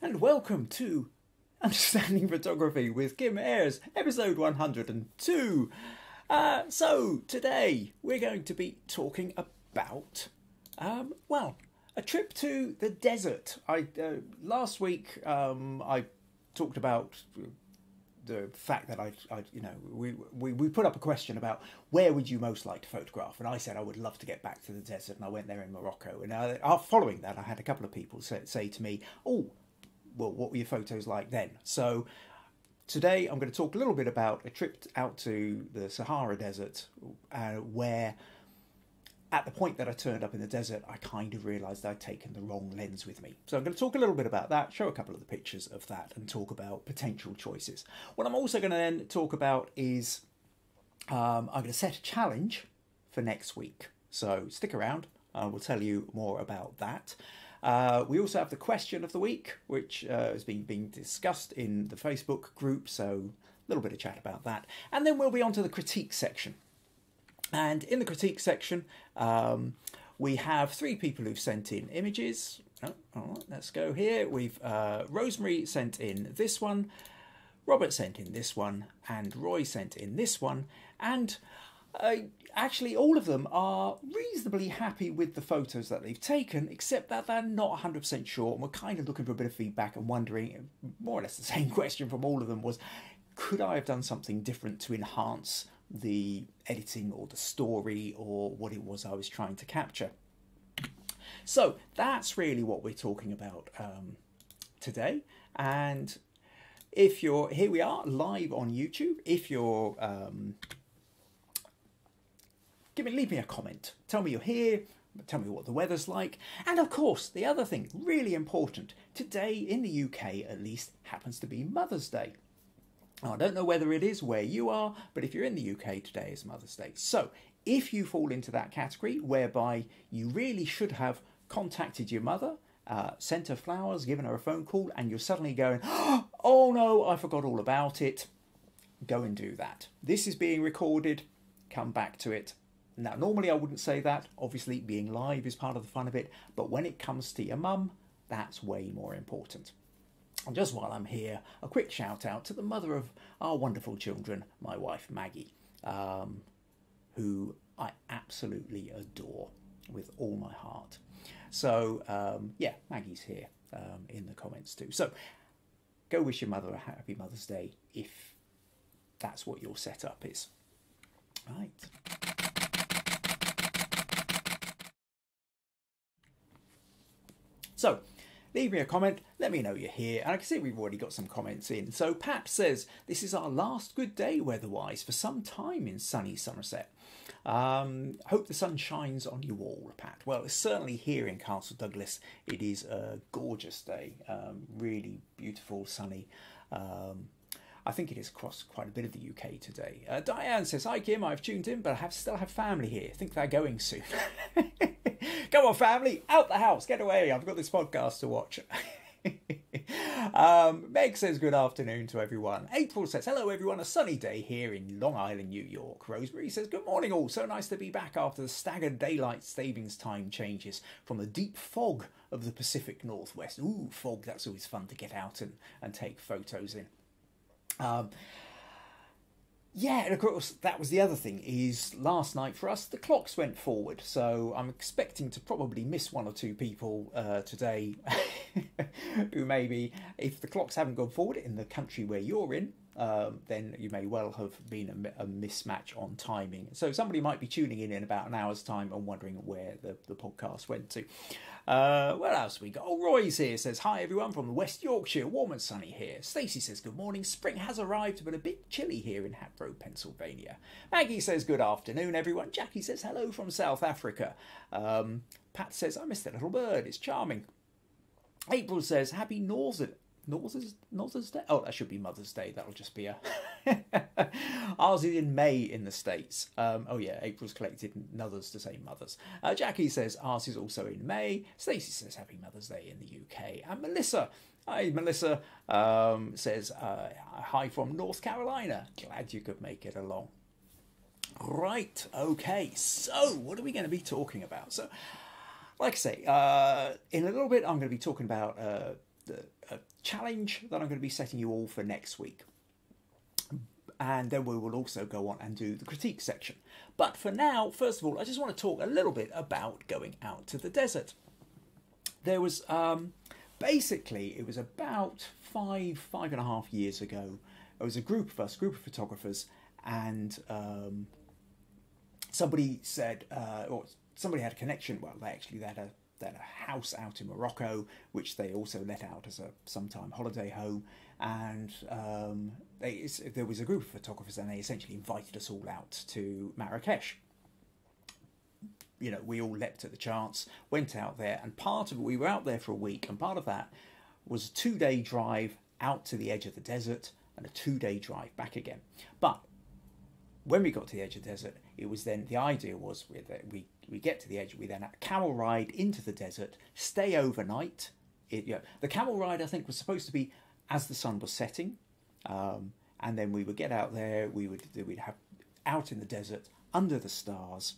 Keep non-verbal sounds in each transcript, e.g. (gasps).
and welcome to Understanding Photography with Kim Ayres, episode 102. Uh, so, today we're going to be talking about, um, well, a trip to the desert. I uh, Last week um, I talked about the fact that I, I you know, we, we, we put up a question about where would you most like to photograph, and I said I would love to get back to the desert, and I went there in Morocco. And uh, following that, I had a couple of people say, say to me, "Oh, well, what were your photos like then?" So today I'm going to talk a little bit about a trip out to the Sahara Desert, uh, where at the point that I turned up in the desert, I kind of realised I'd taken the wrong lens with me. So I'm going to talk a little bit about that, show a couple of the pictures of that, and talk about potential choices. What I'm also going to then talk about is um, I'm going to set a challenge for next week. So stick around, I will tell you more about that. Uh, we also have the question of the week, which uh, has been being discussed in the Facebook group, so a little bit of chat about that. And then we'll be on to the critique section. And in the critique section, um, we have three people who've sent in images. Oh, all right, let's go here. We've uh, Rose-Marie sent in this one, Robert sent in this one, and Roy sent in this one. And uh, actually, all of them are reasonably happy with the photos that they've taken, except that they're not 100% sure. And we're kind of looking for a bit of feedback and wondering, more or less the (laughs) same question from all of them was, could I have done something different to enhance the editing or the story or what it was I was trying to capture. So that's really what we're talking about um, today. And if you're here, we are live on YouTube. If you're um, give me leave me a comment. Tell me you're here. Tell me what the weather's like. And of course, the other thing, really important, today in the UK at least happens to be Mother's Day. Now, I don't know whether it is where you are, but if you're in the UK, today is Mother's Day. So, if you fall into that category whereby you really should have contacted your mother, uh, sent her flowers, given her a phone call, and you're suddenly going, (gasps) oh no, I forgot all about it, go and do that. This is being recorded, come back to it. Now, normally I wouldn't say that. Obviously, being live is part of the fun of it, but when it comes to your mum, that's way more important. And just while I'm here, a quick shout out to the mother of our wonderful children, my wife Maggie, um, who I absolutely adore with all my heart. So, um, yeah, Maggie's here um, in the comments too. So, go wish your mother a happy Mother's Day if that's what your setup is. Right. So, leave me a comment, let me know you're here. And I can see we've already got some comments in. So Pat says, This is our last good day weather-wise for some time in sunny Somerset. Um, hope the sun shines on you all, Pat. Well, certainly here in Castle Douglas. It is a gorgeous day, um, really beautiful, sunny. Um, I think it is across quite a bit of the UK today. Uh, Diane says, "Hi Kim, I've tuned in, but I have still have family here. I Think they're going soon." (laughs) Come on, family, out the house, get away. I've got this podcast to watch. (laughs) um, Meg says good afternoon to everyone. April says hello everyone. A sunny day here in Long Island, New York. Rose-Marie says good morning all. So nice to be back after the staggered daylight savings time changes from the deep fog of the Pacific Northwest. Ooh, fog. That's always fun to get out and, and take photos in. Um, yeah, and of course that was the other thing is last night for us the clocks went forward, so I'm expecting to probably miss one or two people uh, today (laughs) who maybe if the clocks haven't gone forward in the country where you're in, um, then you may well have been a, a, mismatch on timing. So somebody might be tuning in in about an hour's time and wondering where the, the podcast went to. Uh, what else we got? Oh, Roy's here says, Hi everyone from West Yorkshire, warm and sunny here. Stacey says, Good morning. Spring has arrived, but a bit chilly here in Hatboro, Pennsylvania. Maggie says, Good afternoon, everyone. Jackie says, Hello from South Africa. Um, Pat says, I miss that little bird. It's charming. April says, Happy Northern Northers, Northers Day? Oh, that should be Mother's Day. That'll just be a. (laughs) Ours is in May in the States. Um, oh, yeah, April's collected Nothers to say mothers. Uh, Jackie says ours is also in May. Stacey says Happy Mother's Day in the UK. And Melissa, hi, Melissa, um, says uh, hi from North Carolina. Glad you could make it along. Right, okay, so what are we going to be talking about? So, like I say, uh, in a little bit, I'm going to be talking about uh, a challenge that I'm going to be setting you all for next week. And then we will also go on and do the critique section. But for now, first of all, I just want to talk a little bit about going out to the desert. There was um, basically, it was about five, five and a half years ago. It was a group of us, group of photographers, and um, somebody said, uh, or somebody had a connection. Well, they actually they had a they had a house out in Morocco, which they also let out as a sometime holiday home. And um, they, there was a group of photographers, and they essentially invited us all out to Marrakesh. You know, we all leapt at the chance, went out there, and part of it, we were out there for a week, and part of that was a two day drive out to the edge of the desert and a two day drive back again. But when we got to the edge of the desert, it was then the idea was we we get to the edge, we then have a camel ride into the desert, stay overnight. It, you know, the camel ride I think was supposed to be as the sun was setting, um, and then we would get out there. We would we'd have out in the desert under the stars,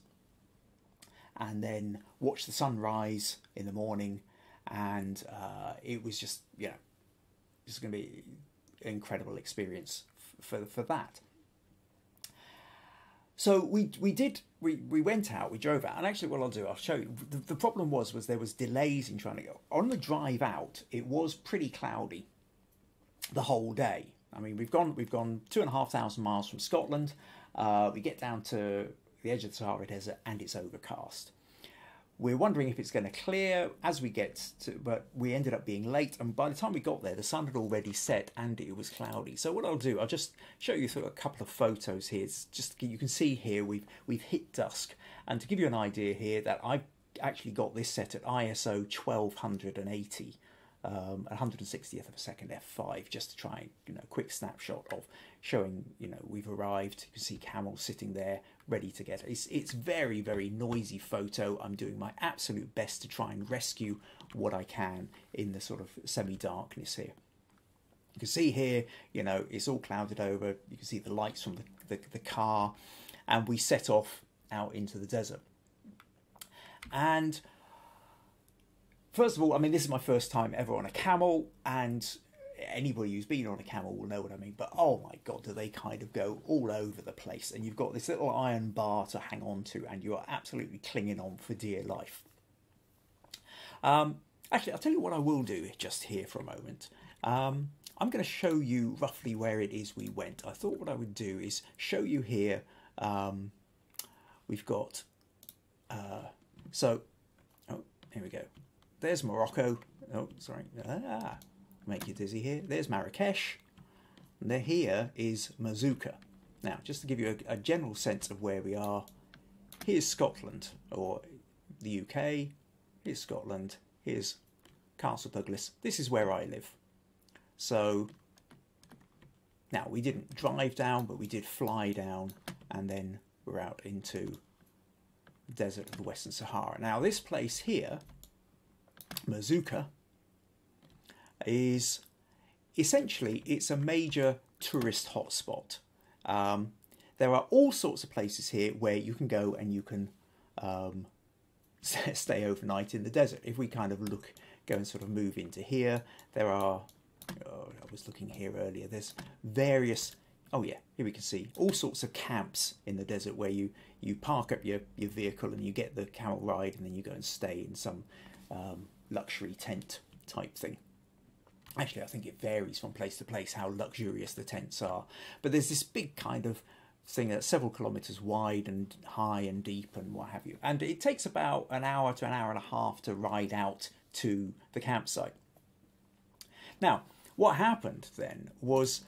and then watch the sun rise in the morning, and uh, it was just you know, it's going to be an incredible experience for for that. So we we did we, we went out, we drove out, and actually what I'll do, I'll show you. The, the problem was was there was delays in trying to go on the drive out. It was pretty cloudy the whole day. I mean, we've gone we've gone two and a half thousand miles from Scotland. Uh, we get down to the edge of the Sahara Desert, and it's overcast. We're wondering if it's going to clear as we get to, but we ended up being late. And by the time we got there, the sun had already set and it was cloudy. So what I'll do, I'll just show you through a couple of photos here. It's just you can see here we've we've hit dusk, and to give you an idea here that I've actually got this set at ISO 1280 um, 160th of a second f5 just to try and you know quick snapshot of showing you know we've arrived. You can see camel sitting there ready to get it's it's very very noisy photo. I'm doing my absolute best to try and rescue what i can in the sort of semi darkness here. You can see here you know it's all clouded over. You can see the lights from the, the, the car. And we set off out into the desert. And first of all, I mean, this is my first time ever on a camel, and anybody who's been on a camel will know what I mean. But oh my god, do they kind of go all over the place? And you've got this little iron bar to hang on to, and you are absolutely clinging on for dear life. Um, actually, I'll tell you what I will do just here for a moment. Um, I'm going to show you roughly where it is we went. I thought what I would do is show you here. Um, we've got uh, so. Oh, here we go. There's Morocco. Oh, sorry. Ah, make you dizzy here. There's Marrakesh. And there here is Merzouga. Now, just to give you a, a general sense of where we are, here's Scotland, or the UK. Here's Scotland. Here's Castle Douglas. This is where I live. So, now we didn't drive down, but we did fly down, and then we're out into the desert of the Western Sahara. Now, this place here Merzouga is essentially it's a major tourist hotspot. Um, there are all sorts of places here where you can go and you can um, (laughs) stay overnight in the desert. If we kind of look, go and sort of move into here, there are, oh, I was looking here earlier, there's various, oh yeah, here we can see all sorts of camps in the desert where you, you park up your, your vehicle and you get the camel ride and then you go and stay in some um, luxury tent type thing. Actually, I think it varies from place to place how luxurious the tents are. But there's this big kind of thing that's several kilometres wide and high and deep and what have you. And it takes about an hour to an hour and a half to ride out to the campsite. Now, what happened then was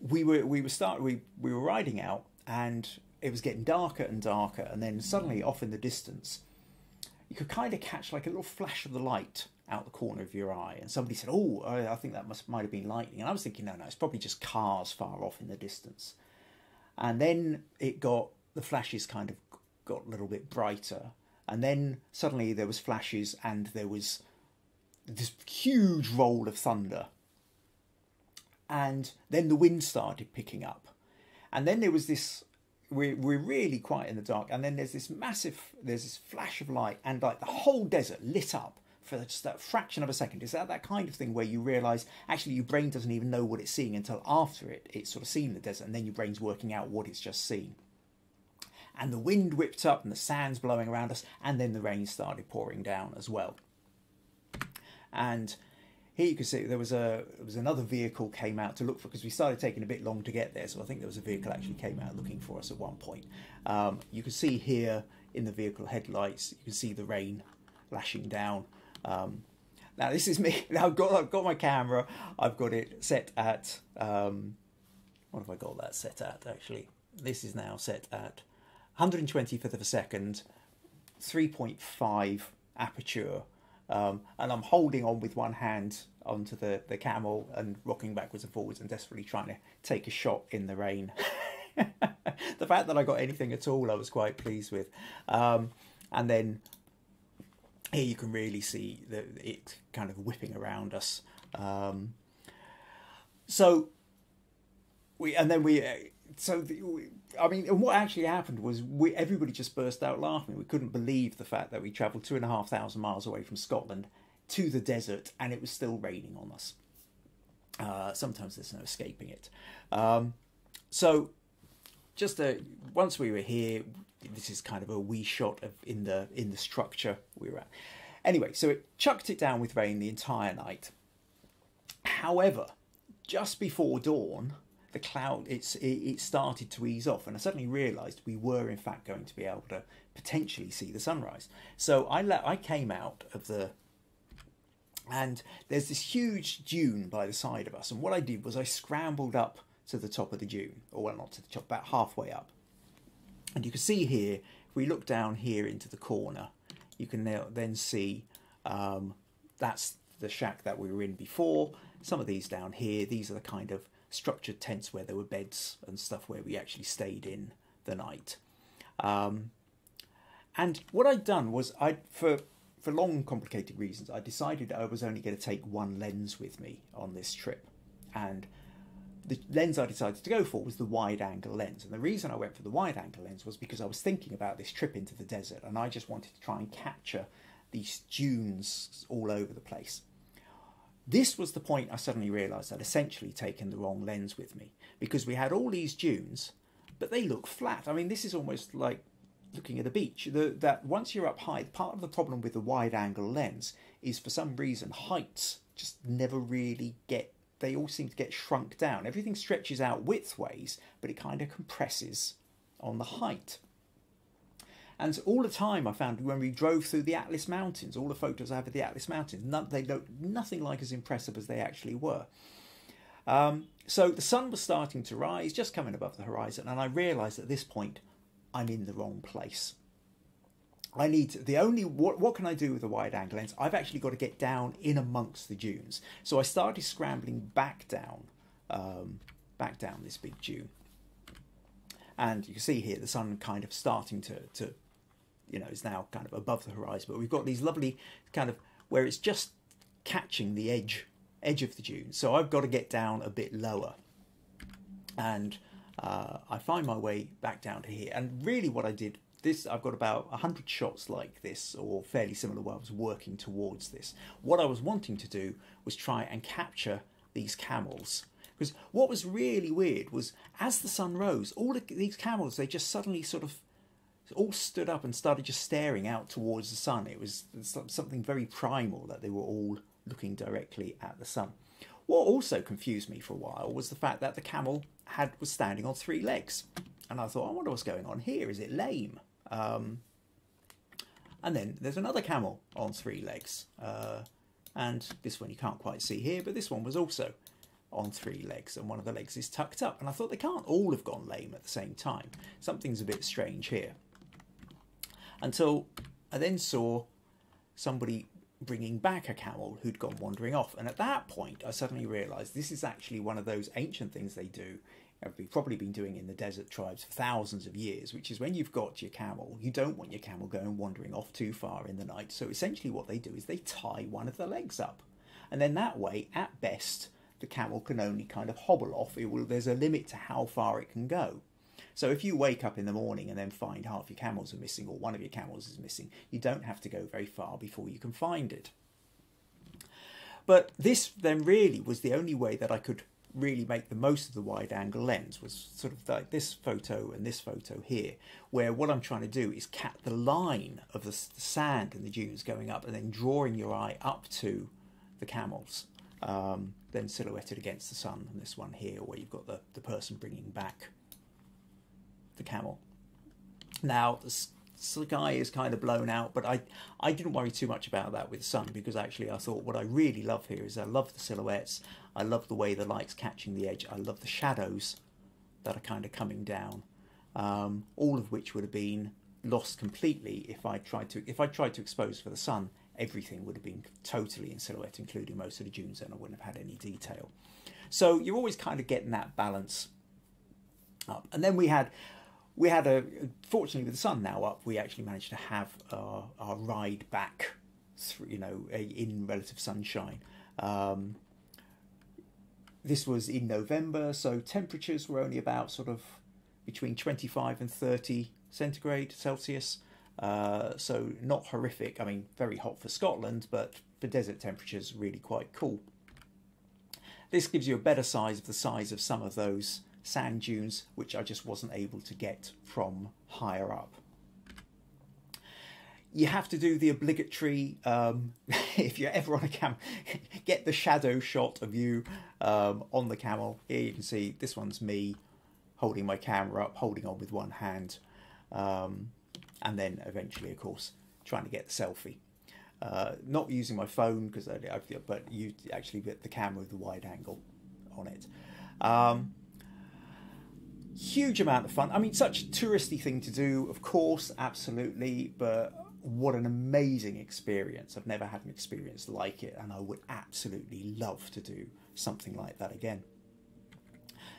we were we were start we, we were riding out and it was getting darker and darker and then suddenly off in the distance you could kind of catch like a little flash of the light out the corner of your eye. And somebody said, "Oh, I think that must might have been lightning." And I was thinking, "No, no, it's probably just cars far off in the distance." And then it got the flashes kind of got a little bit brighter, and then suddenly there was flashes and there was this huge roll of thunder. And then the wind started picking up. And then there was this we're, we're really quite in the dark and then there's this massive there's this flash of light and like the whole desert lit up for just that fraction of a second. Is that that kind of thing where you realise actually your brain doesn't even know what it's seeing until after it it's sort of seen the desert, and then your brain's working out what it's just seen. And the wind whipped up, and the sand's blowing around us, and then the rain started pouring down as well. And here you can see there was a there was another vehicle came out to look for because we started taking a bit long to get there. So I think there was a vehicle actually came out looking for us at one point. Um, you can see here in the vehicle headlights, you can see the rain lashing down. Um, now this is me. (laughs) Now I've got I've got my camera. I've got it set at um, what have I got that set at actually? This is now set at 125th of a second, 3.5 aperture um, and I'm holding on with one hand onto the, the camel and rocking backwards and forwards and desperately trying to take a shot in the rain. (laughs) the fact that I got anything at all, I was quite pleased with. Um, and then here you can really see the, it kind of whipping around us. Um, so we and then we so the, I mean, and what actually happened was we everybody just burst out laughing. We couldn't believe the fact that we travelled two and a half thousand miles away from Scotland to the desert and it was still raining on us. Uh, sometimes there's no escaping it. Um, so, just a, once we were here, this is kind of a wee shot of in the in the structure we were at. Anyway, so it chucked it down with rain the entire night. However, just before dawn, the cloud it's it, it started to ease off and i suddenly realized we were in fact going to be able to potentially see the sunrise. So i let i came out of the and there's this huge dune by the side of us and what i did was i scrambled up to the top of the dune or well not to the top about halfway up. And you can see here if we look down here into the corner you can now then see um, that's the shack that we were in before. Some of these down here these are the kind of structured tents where there were beds and stuff where we actually stayed in the night. Um, and what I'd done was I for for long complicated reasons I decided I was only going to take one lens with me on this trip, and the lens I decided to go for was the wide angle lens. And the reason I went for the wide angle lens was because I was thinking about this trip into the desert, and I just wanted to try and capture these dunes all over the place. This was the point I suddenly realised I'd essentially taken the wrong lens with me because we had all these dunes, but they look flat. I mean, this is almost like looking at a beach. The, that once you're up high, part of the problem with the wide angle lens is for some reason heights just never really get. They all seem to get shrunk down. Everything stretches out widthways, but it kind of compresses on the height. And all the time, I found when we drove through the Atlas Mountains, all the photos I have of the Atlas Mountains, none, they look nothing like as impressive as they actually were. Um, so the sun was starting to rise, just coming above the horizon, and I realised at this point I'm in the wrong place. I need to, the only what what can I do with a wide angle lens? I've actually got to get down in amongst the dunes. So I started scrambling back down, um, back down this big dune, and you can see here the sun kind of starting to to you know is now kind of above the horizon. But we've got these lovely kind of where it's just catching the edge edge of the dune. So I've got to get down a bit lower, and uh, I find my way back down to here. And really, what I did this I've got about 100 shots like this or fairly similar where I was working towards this. What I was wanting to do was try and capture these camels because what was really weird was as the sun rose all of these camels they just suddenly sort of all stood up and started just staring out towards the sun. It was something very primal that they were all looking directly at the sun. What also confused me for a while was the fact that the camel had was standing on three legs, and I thought, I wonder what's going on here. Is it lame? Um, and then there's another camel on three legs, uh, and this one you can't quite see here, but this one was also on three legs, and one of the legs is tucked up. And I thought they can't all have gone lame at the same time. Something's a bit strange here until I then saw somebody bringing back a camel who'd gone wandering off. And at that point, I suddenly realised this is actually one of those ancient things they do. We've probably been doing in the desert tribes for thousands of years, which is when you've got your camel, you don't want your camel going wandering off too far in the night. So essentially, what they do is they tie one of the legs up, and then that way, at best, the camel can only kind of hobble off. It will. There's a limit to how far it can go. So if you wake up in the morning and then find half your camels are missing or one of your camels is missing, you don't have to go very far before you can find it. but this then really was the only way that I could really make the most of the wide angle lens was sort of like this photo and this photo here, where what I'm trying to do is cat the line of the, sand and the dunes going up and then drawing your eye up to the camels, um, then silhouetted against the sun. And this one here, where you've got the, the person bringing back the camel. Now, the sky is kind of blown out, but I, I didn't worry too much about that with the sun because actually I thought what I really love here is I love the silhouettes, I love the way the light's catching the edge, I love the shadows that are kind of coming down, um, all of which would have been lost completely if I tried to if I tried to expose for the sun. Everything would have been totally in silhouette, including most of the dunes, and I wouldn't have had any detail. So you're always kind of getting that balance up. And then we had we had a fortunately with the sun now up, we actually managed to have our, our ride back, through, you know, in relative sunshine. Um, this was in November, so temperatures were only about sort of between 25 and 30 centigrade Celsius. Uh, so not horrific. I mean, very hot for Scotland, but for desert temperatures, really quite cool. This gives you a better size of the size of some of those sand dunes, which I just wasn't able to get from higher up. You have to do the obligatory, um, (laughs) if you're ever on a camel, (laughs) get the shadow shot of you um, on the camel. Here you can see this one's me holding my camera up, holding on with one hand, um, and then eventually, of course, trying to get the selfie. Uh, not using my phone because I, I, but you actually get the camera with the wide angle on it. Um, huge amount of fun. I mean, such a touristy thing to do, of course, absolutely, but what an amazing experience. I've never had an experience like it, and I would absolutely love to do something like that again.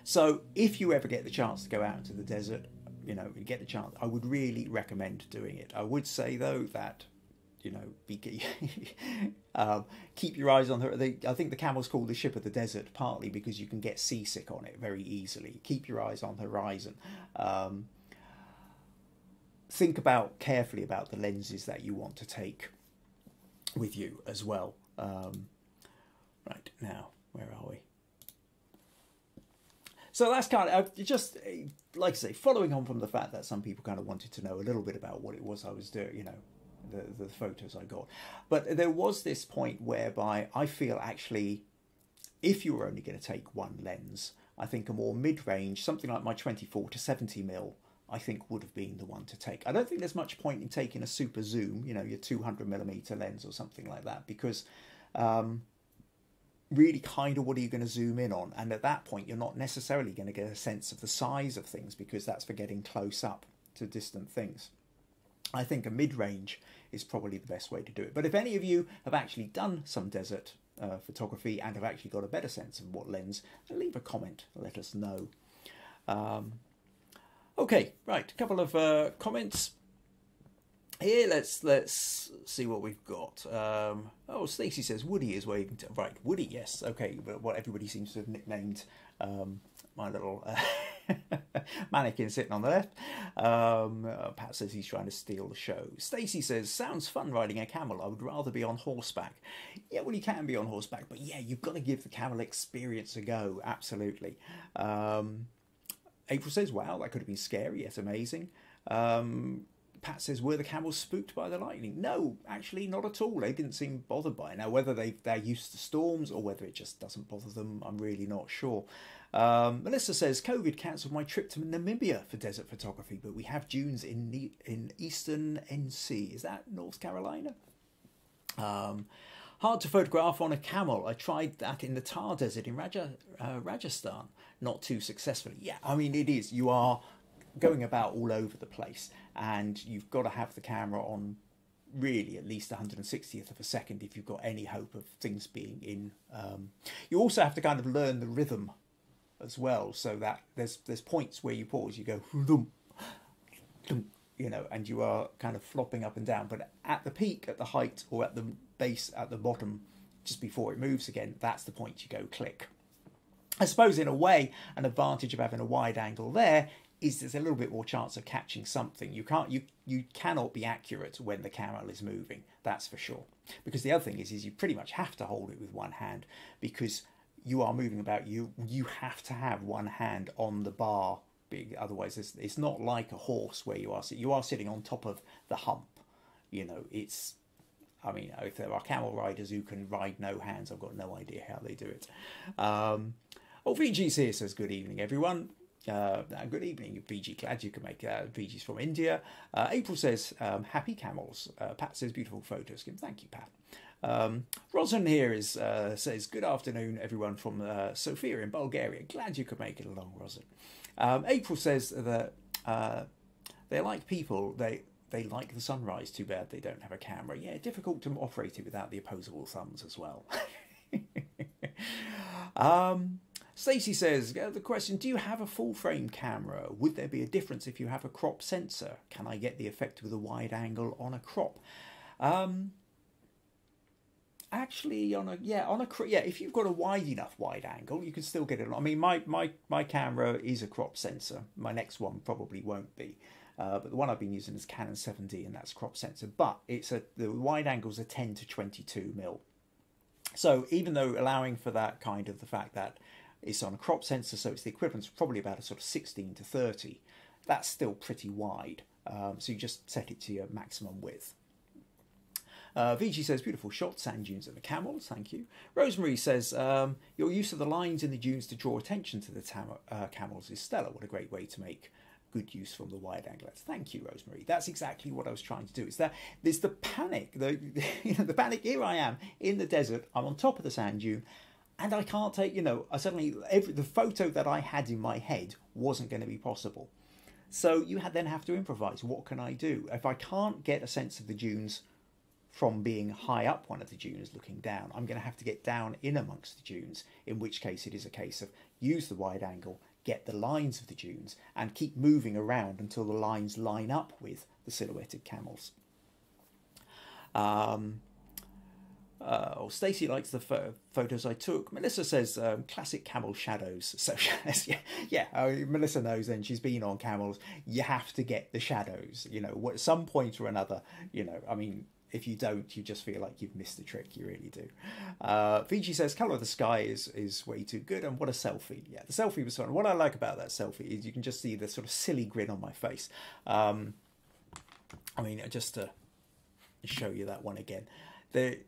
So, if you ever get the chance to go out into the desert, you know, get the chance, I would really recommend doing it. I would say, though, that you know, be, (laughs) um, keep your eyes on the, the. I think the camel's called the ship of the desert partly because you can get seasick on it very easily. Keep your eyes on the horizon. Um, think about carefully about the lenses that you want to take with you as well. Um, right now, where are we? So that's kind of uh, just like I say, following on from the fact that some people kind of wanted to know a little bit about what it was I was doing, you know, the, the photos I got. But there was this point whereby I feel actually, if you were only going to take one lens, I think a more mid-range, something like my 24 to 70 mil, I think would have been the one to take. I don't think there's much point in taking a super zoom, you know, your 200 millimeter lens or something like that, because um, really kind of what are you going to zoom in on? And at that point, you're not necessarily going to get a sense of the size of things because that's for getting close up to distant things. I think a mid range is probably the best way to do it. But if any of you have actually done some desert uh, photography and have actually got a better sense of what lens, leave a comment, let us know. Um, okay, right, a couple of uh, comments here. Let's let's see what we've got. Um, oh, Stacey says Woody is waving. To, right, Woody, yes, okay, but what everybody seems to have nicknamed um, my little. Uh, (laughs) (laughs) Mannequin sitting on the left. Um, uh, Pat says he's trying to steal the show. Stacy says, sounds fun riding a camel. I would rather be on horseback. Yeah, well, you can be on horseback, but yeah, you've got to give the camel experience a go. Absolutely. Um, April says, wow, that could have been scary, yet amazing. Um, Pat says, were the camels spooked by the lightning? No, actually, not at all. They didn't seem bothered by it. Now, whether they, they're used to storms or whether it just doesn't bother them, I'm really not sure. Um, Melissa says, COVID cancelled my trip to Namibia for desert photography, but we have dunes in, in eastern NC. Is that North Carolina? Um, hard to photograph on a camel. I tried that in the Thar Desert in Raja, uh, Rajasthan, not too successfully. Yeah, I mean, it is. You are going about all over the place and you've got to have the camera on really at least 160th of a second if you've got any hope of things being in um, you also have to kind of learn the rhythm as well so that there's there's points where you pause you go you know and you are kind of flopping up and down but at the peak at the height or at the base at the bottom just before it moves again that's the point you go click I suppose in a way an advantage of having a wide angle there is there's a little bit more chance of catching something. You can't you you cannot be accurate when the camera is moving. That's for sure. Because the other thing is is you pretty much have to hold it with one hand because you are moving about. You you have to have one hand on the bar. Big, otherwise, it's, it's not like a horse where you are you are sitting on top of the hump. You know, it's I mean, if there are camel riders who can ride no hands, I've got no idea how they do it. Um, oh, VG's says, Good evening, everyone. Uh, good evening, VG. Glad you can make uh, VG's from India. Uh, April says, um, Happy camels. Uh, Pat says, Beautiful photos. Thank you, Pat. Um, Rosin here is uh, says, Good afternoon, everyone from uh, Sofia in Bulgaria. Glad you could make it along, Rosan. Um, April says that uh, they're like people, they, they like the sunrise. Too bad they don't have a camera. Yeah, difficult to operate it without the opposable thumbs as well. (laughs) um, Stacey says, the question, do you have a full frame camera? Would there be a difference if you have a crop sensor? Can I get the effect with a wide angle on a crop? Um, actually, on a, yeah, on a, yeah, if you've got a wide enough wide angle, you can still get it. On I mean, my, my, my camera is a crop sensor. My next one probably won't be. Uh, but the one I've been using is Canon 7D and that's crop sensor. But it's a the wide angles are 10 to 22 mil. So even though allowing for that kind of the fact that it's on a crop sensor, so it's the equivalent of probably about a sort of 16 to 30. That's still pretty wide. Um, so you just set it to your maximum width. Uh, VG says, beautiful shot, sand dunes and the camels, thank you. Rose-Marie says, um, your use of the lines in the dunes to draw attention to the uh, camels is stellar. What a great way to make good use from the wide angle Thank you, Rose-Marie. That's exactly what I was trying to do. It's that there's the panic, the, (laughs) you know, the panic, here I am in the desert, I'm on top of the sand dune, and I can't take, you know, I suddenly, every, the photo that I had in my head wasn't going to be possible. So you had then have to improvise. What can I do? If I can't get a sense of the dunes from being high up one of the dunes looking down, I'm going to have to get down in amongst the dunes, in which case it is a case of use the wide angle, get the lines of the dunes, and keep moving around until the lines line up with the silhouetted camels. Um, uh, likes the pho photos I took. Melissa says um, classic camel shadows. (laughs) So yeah, yeah. Uh, Melissa knows. Then she's been on camels. You have to get the shadows. You know, at some point or another. You know, I mean, if you don't, you just feel like you've missed the trick. You really do. Uh, VG says color of the sky is is way too good, and what a selfie. Yeah, the selfie was fun. What I like about that selfie is you can just see the sort of silly grin on my face. Um, I mean, just to show you that one again. The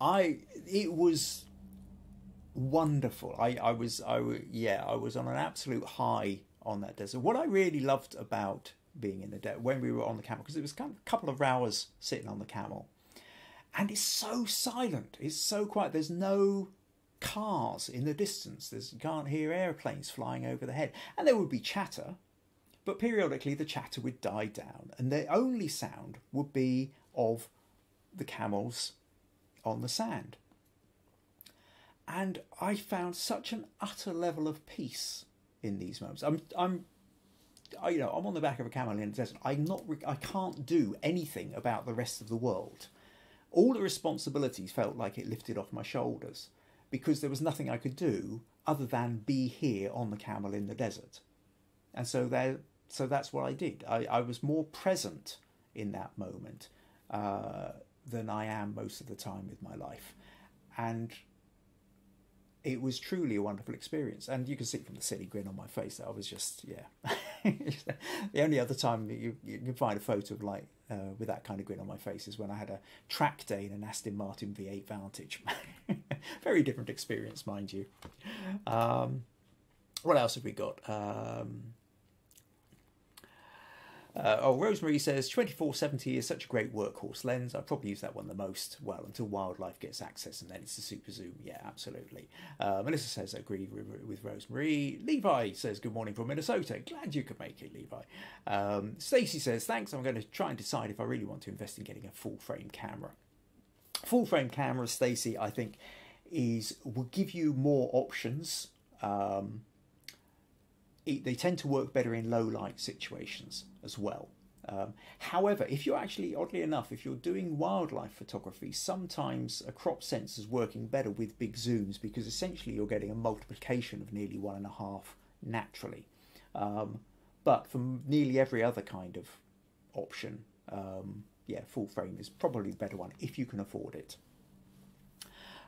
I it was wonderful. I I was I yeah I was on an absolute high on that desert. What I really loved about being in the desert when we were on the camel because it was kind of a couple of hours sitting on the camel, and it's so silent. It's so quiet. There's no cars in the distance. There's you can't hear airplanes flying over the head, and there would be chatter, but periodically the chatter would die down, and the only sound would be of the camels on the sand. And I found such an utter level of peace in these moments. I'm, I'm, I, you know, I'm on the back of a camel in the desert. I'm not, I can't do anything about the rest of the world. All the responsibilities felt like it lifted off my shoulders because there was nothing I could do other than be here on the camel in the desert. And so there, so that's what I did. I, I was more present in that moment. Uh, than I am most of the time with my life. And it was truly a wonderful experience. And you can see from the silly grin on my face that I was just, yeah. (laughs) the only other time you, you can find a photo of like uh, with that kind of grin on my face is when I had a track day in an Aston Martin V8 Vantage. (laughs) Very different experience, mind you. Um, what else have we got? Um, uh, oh, Rose-Marie says 2470 is such a great workhorse lens. I probably use that one the most. Well, until wildlife gets access, and then it's a super zoom. Yeah, absolutely. Uh, Melissa says I agree with, with, Rose-Marie. Levi says good morning from Minnesota. Glad you could make it, Levi. Um, Stacy says thanks. I'm going to try and decide if I really want to invest in getting a full frame camera. Full frame camera, Stacy, I think, is will give you more options. Um, they tend to work better in low light situations as well. Um, however, if you're actually, oddly enough, if you're doing wildlife photography, sometimes a crop sensor is working better with big zooms because essentially you're getting a multiplication of nearly one and a half naturally. Um, but for nearly every other kind of option, um, yeah, full frame is probably the better one if you can afford it.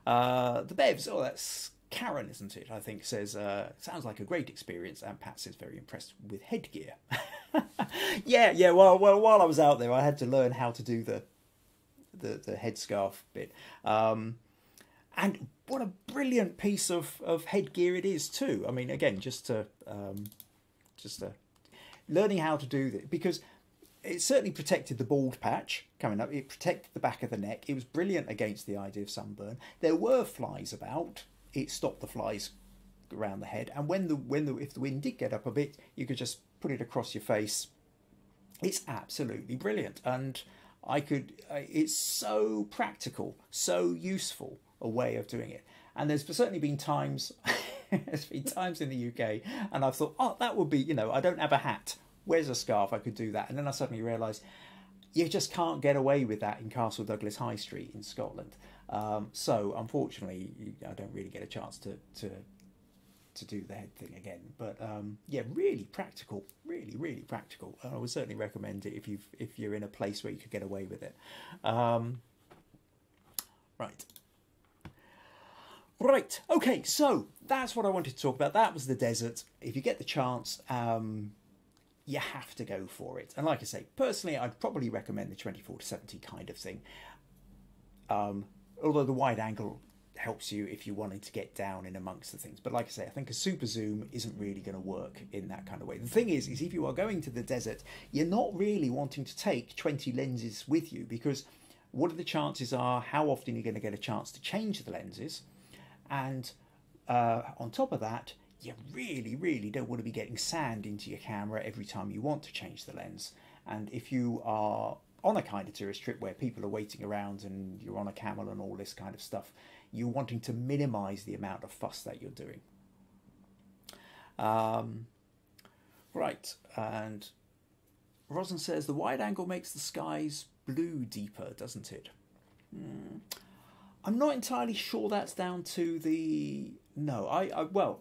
Uh, the Bevs, oh, that's Karen, isn't it? I think says uh, sounds like a great experience, and Pat is very impressed with headgear. (laughs) yeah, yeah. Well, well, while I was out there, I had to learn how to do the the the headscarf bit. Um, and what a brilliant piece of, of headgear it is too. I mean, again, just to um, just to learning how to do this because it certainly protected the bald patch coming up. It protected the back of the neck. It was brilliant against the idea of sunburn. There were flies about. It stopped the flies around the head. And when the when the if the wind did get up a bit, you could just put it across your face. It's absolutely brilliant, and I could. It's so practical, so useful a way of doing it. And there's certainly been times. (laughs) there's been times in the UK, and I've thought, oh, that would be. You know, I don't have a hat where's a scarf? I could do that. And then I suddenly realised you just can't get away with that in Castle Douglas High Street in Scotland. Um, so unfortunately, I don't really get a chance to to to do the head thing again. But um, yeah, really practical, really really practical. I would certainly recommend it if you if you're in a place where you could get away with it. Um, right. Right, okay, so that's what I wanted to talk about. That was the desert. If you get the chance, um, you have to go for it. And like I say, personally, I'd probably recommend the 24 to 70 kind of thing. Um, although the wide angle helps you if you wanted to get down in amongst the things. But like I say, I think a super zoom isn't really going to work in that kind of way. The thing is, is if you are going to the desert, you're not really wanting to take 20 lenses with you because what are the chances are, how often you're going to get a chance to change the lenses, and uh, on top of that, you really, really don't want to be getting sand into your camera every time you want to change the lens. And if you are on a kind of tourist trip where people are waiting around and you're on a camel and all this kind of stuff, you're wanting to minimize the amount of fuss that you're doing. Um, right, and Rosin says the wide angle makes the skies blue deeper, doesn't it? Hmm. I'm not entirely sure that's down to the. No, I, I well,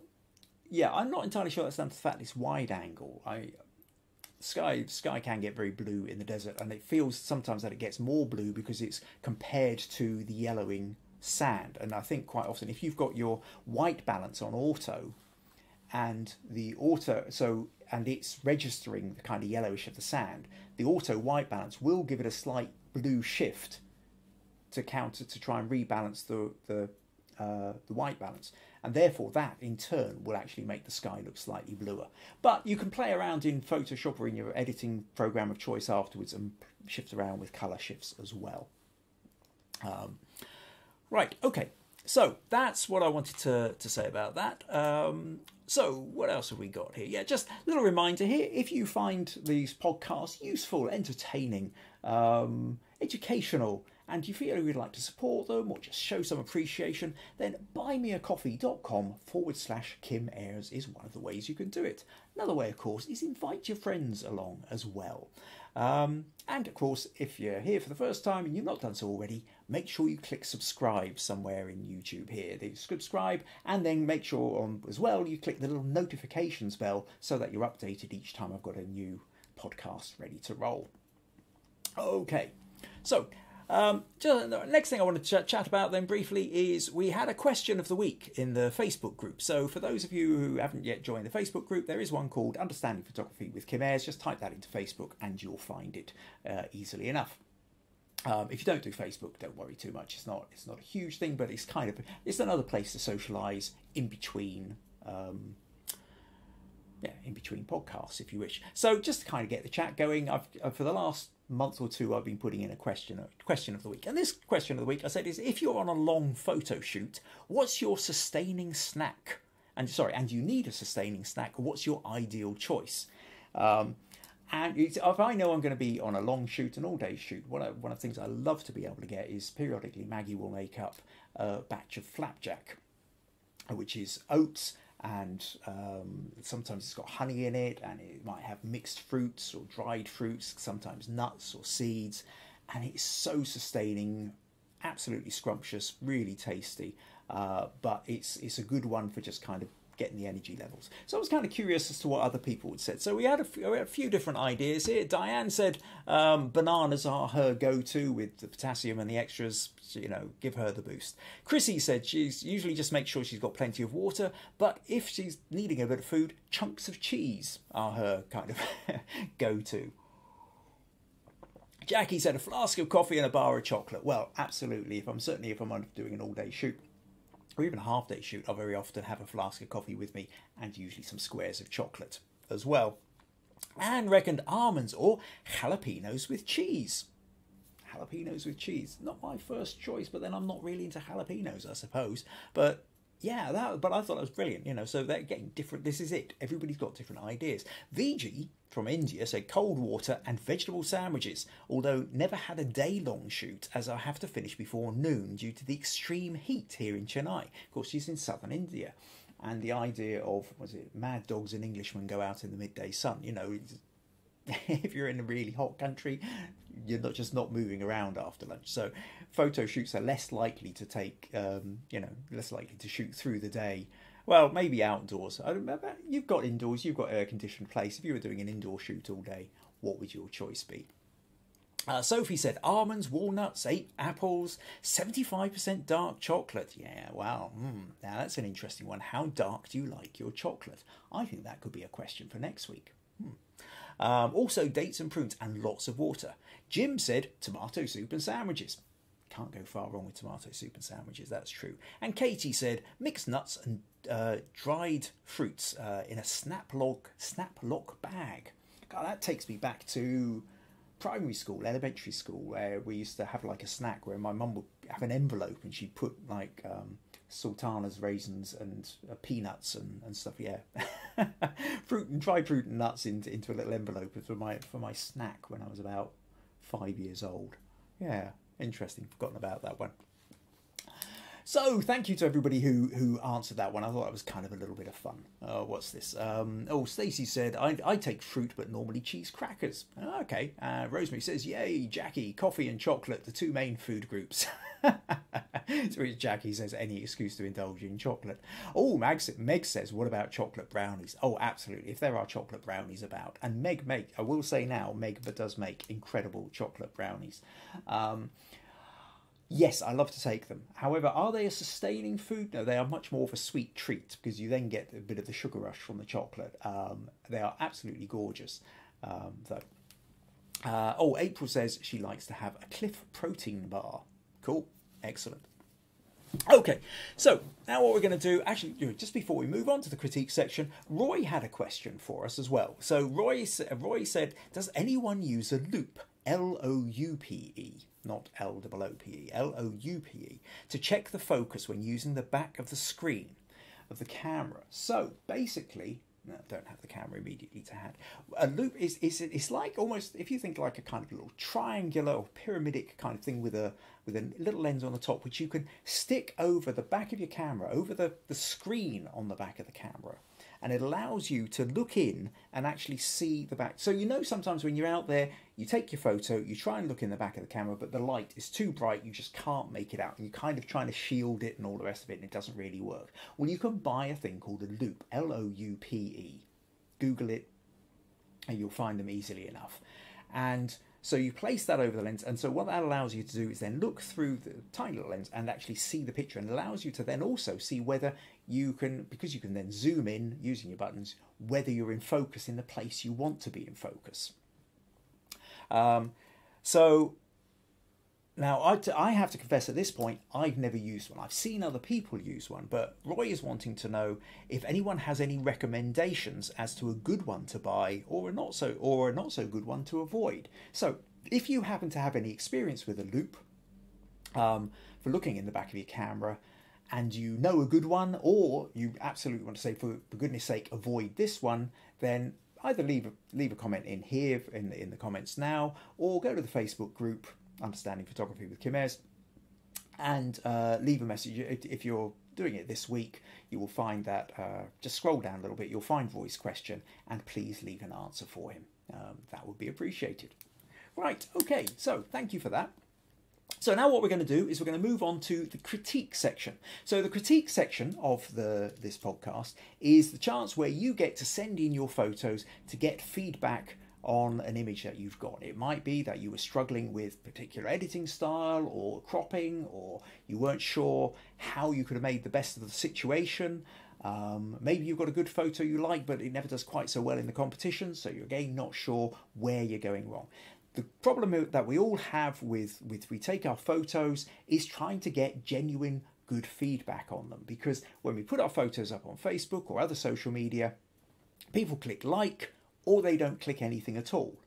yeah, I'm not entirely sure that's down to the fact it's wide angle. I sky sky can get very blue in the desert, and it feels sometimes that it gets more blue because it's compared to the yellowing sand. And I think quite often, if you've got your white balance on auto, and the auto so and it's registering the kind of yellowish of the sand, the auto white balance will give it a slight blue shift to counter to try and rebalance the the uh, the white balance and therefore that in turn will actually make the sky look slightly bluer. But you can play around in Photoshop or in your editing program of choice afterwards and shift around with colour shifts as well. Um, right, okay, so that's what I wanted to, to say about that. Um, so, what else have we got here? Yeah, just a little reminder here if you find these podcasts useful, entertaining, um, educational, and you feel you'd like to support them or just show some appreciation, then buymeacoffee.com forward slash Kim Ayres is one of the ways you can do it. Another way, of course, is invite your friends along as well. Um, and of course, if you're here for the first time and you've not done so already, make sure you click subscribe somewhere in YouTube here. They subscribe and then make sure on as well you click the little notifications bell so that you're updated each time I've got a new podcast ready to roll. Okay, so um, just, the next thing I want to ch- chat about then briefly is we had a question of the week in the Facebook group. So for those of you who haven't yet joined the Facebook group, there is one called Understanding Photography with Kim Ayres. Just type that into Facebook and you'll find it uh, easily enough. Um, if you don't do Facebook, don't worry too much. It's not it's not a huge thing, but it's kind of it's another place to socialise in between. Um, yeah, in between podcasts, if you wish. So just to kind of get the chat going, I've uh, for the last month or two I've been putting in a question question of the week. And this question of the week I said is if you're on a long photo shoot, what's your sustaining snack? And sorry, and you need a sustaining snack, what's your ideal choice? Um, and if I know I'm going to be on a long shoot, an all day shoot, one of, one of the things I love to be able to get is periodically Maggie will make up a batch of flapjack, which is oats and um, sometimes it's got honey in it, and it might have mixed fruits or dried fruits, sometimes nuts or seeds, and it's so sustaining, absolutely scrumptious, really tasty. Uh, but it's it's a good one for just kind of getting the energy levels. So I was kind of curious as to what other people had said. So we had a few, a few different ideas here. Diane said um, bananas are her go-to with the potassium and the extras. You know, give her the boost. Chrissy said she's usually just make sure she's got plenty of water, but if she's needing a bit of food, chunks of cheese are her kind of (laughs) go-to. Jackie said a flask of coffee and a bar of chocolate. Well, absolutely. If I'm certainly if I'm doing an all-day shoot, or even a half day shoot, I'll very often have a flask of coffee with me and usually some squares of chocolate as well. And reckoned almonds or jalapenos with cheese. Jalapenos with cheese. Not my first choice, but then I'm not really into jalapenos, I suppose. But yeah, that. But I thought that was brilliant. You know, so they're getting different. This is it. Everybody's got different ideas. VG from India said cold water and vegetable sandwiches, although never had a day long shoot as I have to finish before noon due to the extreme heat here in Chennai. Of course, she's in southern India. And the idea of, was it, mad dogs and Englishmen go out in the midday sun, you know, (laughs) if you're in a really hot country, you're not just not moving around after lunch. So photo shoots are less likely to take, um, you know, less likely to shoot through the day well, maybe outdoors. I remember you've got indoors, you've got air conditioned place. If you were doing an indoor shoot all day, what would your choice be? Uh, Sophie said almonds, walnuts, eight apples, 75% dark chocolate. Yeah, wow. Mm, now that's an interesting one. How dark do you like your chocolate? I think that could be a question for next week. Hmm. Um, also, dates and prunes and lots of water. Jim said tomato soup and sandwiches. Can't go far wrong with tomato soup and sandwiches, that's true. And Katie said mixed nuts and uh, dried fruits uh, in a snap lock snap lock bag. God, that takes me back to primary school, elementary school, where we used to have like a snack where my mum would have an envelope and she'd put like um, sultanas, raisins, and uh, peanuts and, and stuff. Yeah, (laughs) fruit and dried fruit and nuts into into a little envelope for my for my snack when I was about five years old. Yeah, interesting. Forgotten about that one. So thank you to everybody who who answered that one. I thought that was kind of a little bit of fun. Uh, what's this? Um, oh, Stacey said I, I take fruit, but normally cheese crackers. Oh, okay. Uh, Rose-Marie says, "Yay, Jackie! Coffee and chocolate, the two main food groups." (laughs) to which Jackie says, "Any excuse to indulge in chocolate." Oh, Meg, Meg says, "What about chocolate brownies?" Oh, absolutely. If there are chocolate brownies about, and Meg make, I will say now, Meg but does make incredible chocolate brownies. Um, Yes, I love to take them. However, are they a sustaining food? No, they are much more of a sweet treat because you then get a bit of the sugar rush from the chocolate. Um, they are absolutely gorgeous, um, though. Uh, oh, April says she likes to have a Clif protein bar. Cool, excellent. Okay, so now what we're going to do, actually, just before we move on to the critique section, Roy had a question for us as well. So Roy, Roy said, does anyone use a loop? loupe? Not L O O P E, L O U P E, to check the focus when using the back of the screen of the camera. So basically, no, don't have the camera immediately to hand. A loupe is, is it's like almost if you think like a kind of little triangular or pyramidic kind of thing with a with a little lens on the top, which you can stick over the back of your camera, over the, the screen on the back of the camera and it allows you to look in and actually see the back. So you know sometimes when you're out there, you take your photo, you try and look in the back of the camera, but the light is too bright, you just can't make it out, and you're kind of trying to shield it and all the rest of it, and it doesn't really work. Well, you can buy a thing called a loupe, L-O-U-P-E. Google it, and you'll find them easily enough. And so you place that over the lens, and so what that allows you to do is then look through the tiny little lens and actually see the picture, and allows you to then also see whether you can, because you can then zoom in using your buttons, whether you're in focus in the place you want to be in focus. Um, so now I, I have to confess at this point, I've never used one. I've seen other people use one, but Roy is wanting to know if anyone has any recommendations as to a good one to buy or a not so or a not so good one to avoid. So if you happen to have any experience with a loupe um, for looking in the back of your camera, and you know a good one, or you absolutely want to say, for, for goodness sake, avoid this one, then either leave a, leave a comment in here in the, in the comments now, or go to the Facebook group Understanding Photography with Kim Ayres, and uh, leave a message. If you're doing it this week, you will find that uh, just scroll down a little bit. You'll find Roy's question, and please leave an answer for him. Um, that would be appreciated. Right. Okay. So thank you for that. So now what we're going to do is we're going to move on to the critique section. So the critique section of the this podcast is the chance where you get to send in your photos to get feedback on an image that you've got. It might be that you were struggling with particular editing style or cropping or you weren't sure how you could have made the best of the situation. Um, maybe you've got a good photo you like, but it never does quite so well in the competition, so you're again not sure where you're going wrong the problem that we all have with with we take our photos is trying to get genuine good feedback on them. Because when we put our photos up on Facebook or other social media people click like or they don't click anything at all.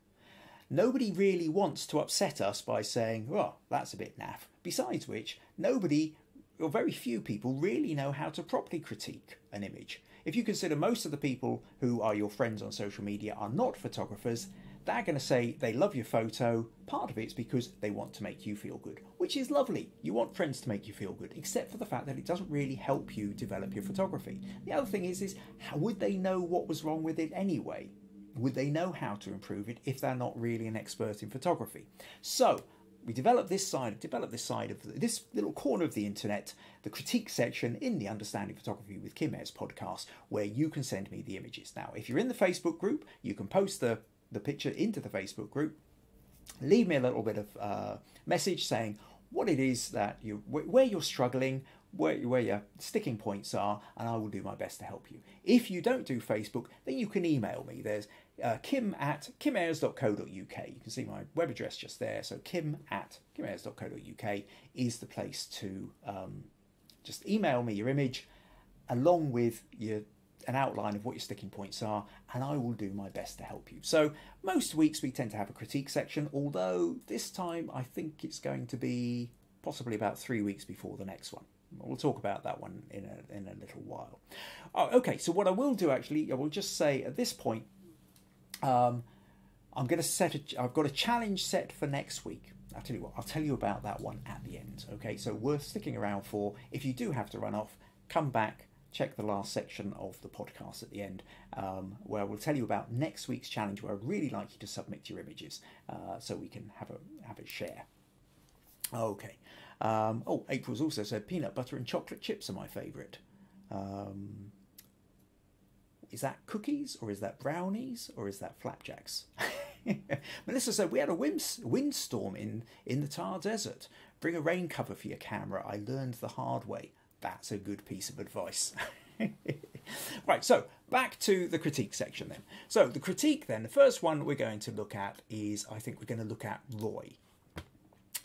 Nobody really wants to upset us by saying well that's a bit naff. Besides which nobody or very few people really know how to properly critique an image. If you consider most of the people who are your friends on social media are not photographers they're going to say they love your photo. Part of it's because they want to make you feel good, which is lovely. You want friends to make you feel good, except for the fact that it doesn't really help you develop your photography. The other thing is, is how would they know what was wrong with it anyway? Would they know how to improve it if they're not really an expert in photography? So we developed this side, developed this side of the, this little corner of the internet, the critique section in the Understanding Photography with Kim Ayres podcast, where you can send me the images. Now, if you're in the Facebook group, you can post the the picture into the Facebook group. Leave me a little bit of uh, message saying what it is that you where you're struggling, where, where your sticking points are, and I will do my best to help you. If you don't do Facebook, then you can email me. There's uh, kim at kimayres.co.uk. You can see my web address just there. So kim at kimayres.co.uk is the place to um, just email me your image along with your an outline of what your sticking points are, and I will do my best to help you. So, most weeks we tend to have a critique section, although this time I think it's going to be possibly about three weeks before the next one. We'll talk about that one in a, in a little while. Oh, okay, so what I will do actually, I will just say at this point, um, I'm going to set a, I've got a challenge set for next week. I'll tell you what, I'll tell you about that one at the end. Okay, so worth sticking around for. If you do have to run off, come back, check the last section of the podcast at the end, um, where we'll tell you about next week's challenge, where I'd really like you to submit your images uh, so we can have a have a share. Okay. Um, oh, April's also said peanut butter and chocolate chips are my favourite. Um, is that cookies or is that brownies or is that flapjacks? (laughs) Melissa said we had a wind, windstorm in in the Thar Desert. Bring a rain cover for your camera. I learned the hard way. That's a good piece of advice. (laughs) right, so back to the critique section then. So the critique then, the first one we're going to look at is, I think we're going to look at Roy.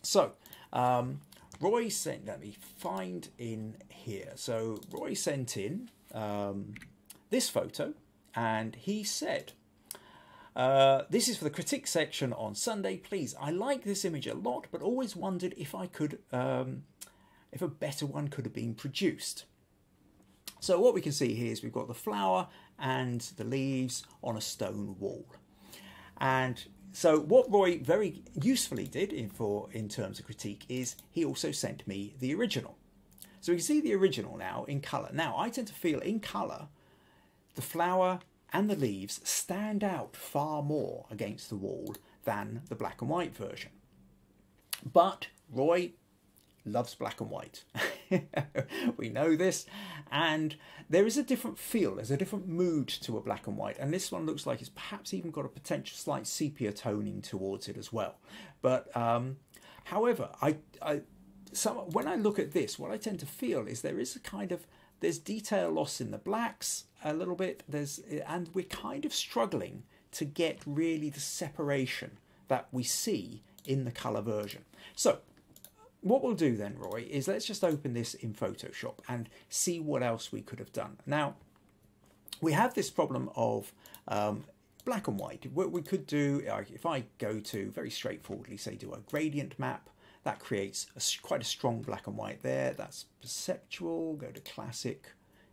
So, um, Roy sent, let me find in here. So Roy sent in um, this photo and he said, uh, this is for the critique section on Sunday. Please, I like this image a lot, but always wondered if I could um, if a better one could have been produced. So what we can see here is we've got the flower and the leaves on a stone wall. And so what Roy very usefully did in, for, in terms of critique is he also sent me the original. So we can see the original now in colour. Now I tend to feel in colour the flower and the leaves stand out far more against the wall than the black and white version. But Roy loves black and white. (laughs) we know this, and there is a different feel, there's a different mood to a black and white, and this one looks like it's perhaps even got a potential slight sepia toning towards it as well. But um, however, I, I some, when I look at this, what I tend to feel is there is a kind of there's detail loss in the blacks a little bit. There's and we're kind of struggling to get really the separation that we see in the color version. So what we'll do then, Roy, is let's just open this in Photoshop and see what else we could have done. Now, we have this problem of um, black and white. What we could do, if I go to very straightforwardly, say do a gradient map, that creates a, quite a strong black and white there. That's perceptual, go to classic.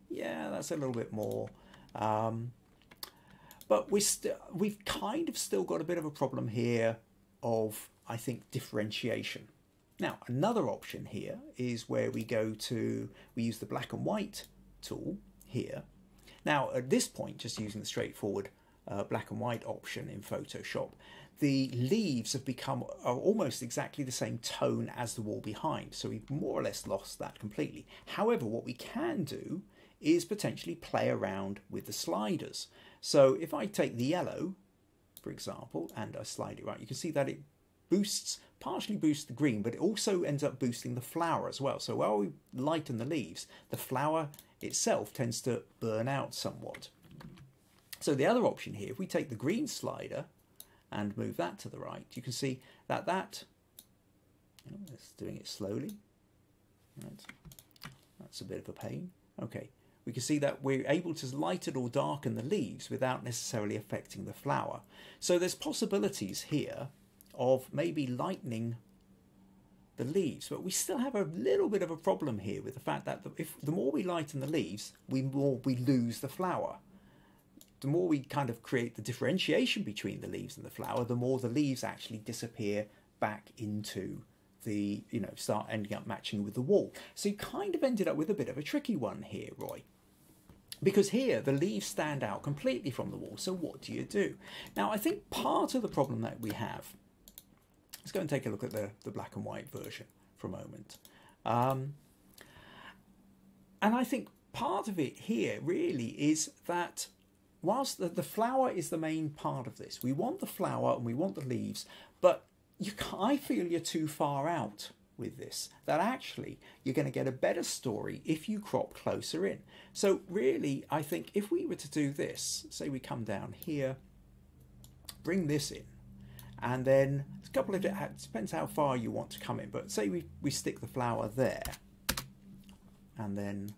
Yeah, that's a little bit more. Um, but we we've kind of still got a bit of a problem here of, I think, differentiation. Now, another option here is where we go to, we use the black and white tool here. Now, at this point, just using the straightforward uh, black and white option in Photoshop, the leaves have become almost exactly the same tone as the wall behind. So we've more or less lost that completely. However, what we can do is potentially play around with the sliders. So if I take the yellow, for example, and I slide it right, you can see that it boosts, partially boosts the green, but it also ends up boosting the flower as well. So while we lighten the leaves, the flower itself tends to burn out somewhat. So the other option here, if we take the green slider and move that to the right, you can see that that, oh, it's doing it slowly. Right. That's a bit of a pain. Okay, we can see that we're able to lighten or darken the leaves without necessarily affecting the flower. So there's possibilities here of maybe lightening the leaves, but we still have a little bit of a problem here with the fact that if the more we lighten the leaves, we more we lose the flower. The more we kind of create the differentiation between the leaves and the flower, the more the leaves actually disappear back into the, you know, start ending up matching with the wall. So you kind of ended up with a bit of a tricky one here, Roy. Because here the leaves stand out completely from the wall, so what do you do? Now I think part of the problem that we have Let's go and take a look at the, the black and white version for a moment. Um, and I think part of it here really is that whilst the, the flower is the main part of this, we want the flower and we want the leaves, but you I feel you're too far out with this, that actually you're going to get a better story if you crop closer in. So really, I think if we were to do this, say we come down here, bring this in, and then a couple of it depends how far you want to come in but say we, we stick the flower there and then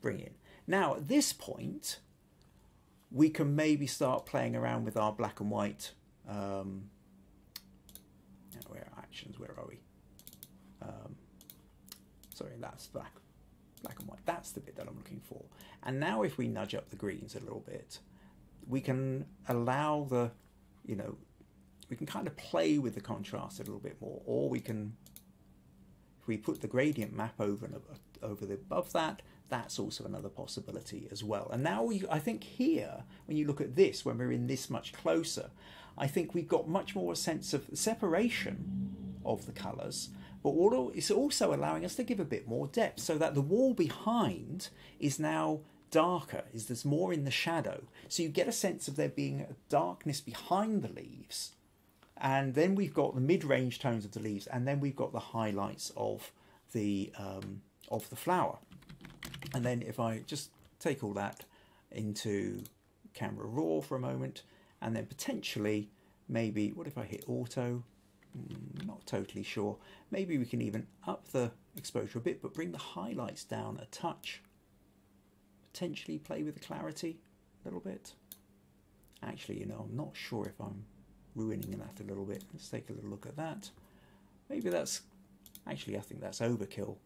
bring in. Now at this point we can maybe start playing around with our black and white um, where are actions where are we? Um, sorry that's black black and white. That's the bit that I'm looking for. And now if we nudge up the greens a little bit we can allow the you know we can kind of play with the contrast a little bit more, or we can, if we put the gradient map over and over the above that, that's also another possibility as well. And now we, I think here, when you look at this, when we're in this much closer, I think we've got much more a sense of separation of the colours, but it's also allowing us to give a bit more depth so that the wall behind is now darker, is there's more in the shadow. So you get a sense of there being a darkness behind the leaves and then we've got the mid-range tones of the leaves and then we've got the highlights of the um, of the flower. And then if I just take all that into camera raw for a moment and then potentially maybe what if I hit auto? Mm, not totally sure. Maybe we can even up the exposure a bit but bring the highlights down a touch. Potentially play with the clarity a little bit. Actually you know I'm not sure if I'm ruining that a little bit. Let's take a little look at that. Maybe that's, actually I think that's overkill.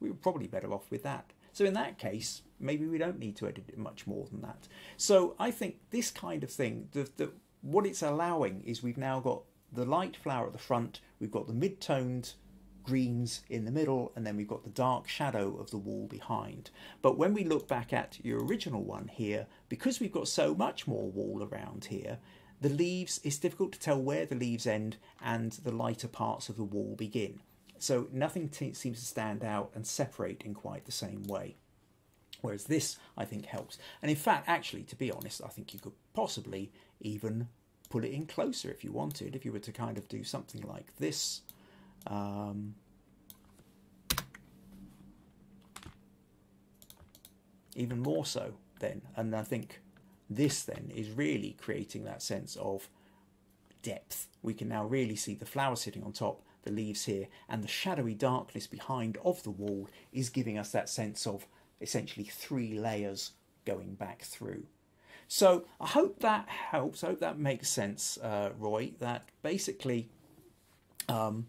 We were probably better off with that. So in that case, maybe we don't need to edit it much more than that. So I think this kind of thing, the, the, what it's allowing is we've now got the light flower at the front, we've got the mid-toned greens in the middle, and then we've got the dark shadow of the wall behind. But when we look back at your original one here, because we've got so much more wall around here, the leaves, it's difficult to tell where the leaves end and the lighter parts of the wall begin. So nothing seems to stand out and separate in quite the same way. Whereas this, I think, helps. And in fact, actually, to be honest, I think you could possibly even pull it in closer if you wanted, if you were to kind of do something like this. Um, even more so then. And I think this then is really creating that sense of depth. We can now really see the flower sitting on top, the leaves here, and the shadowy darkness behind of the wall is giving us that sense of essentially three layers going back through. So I hope that helps. I hope that makes sense, uh, Roy. That basically um,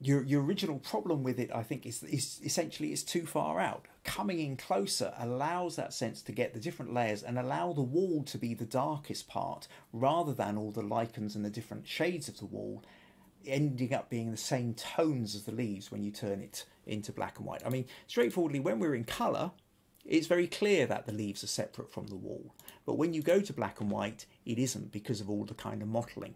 your your original problem with it, I think, is, is essentially it's too far out. Coming in closer allows that sense to get the different layers and allow the wall to be the darkest part, rather than all the lichens and the different shades of the wall ending up being the same tones as the leaves when you turn it into black and white. I mean, straightforwardly, when we're in colour, it's very clear that the leaves are separate from the wall. But when you go to black and white, it isn't because of all the kind of mottling.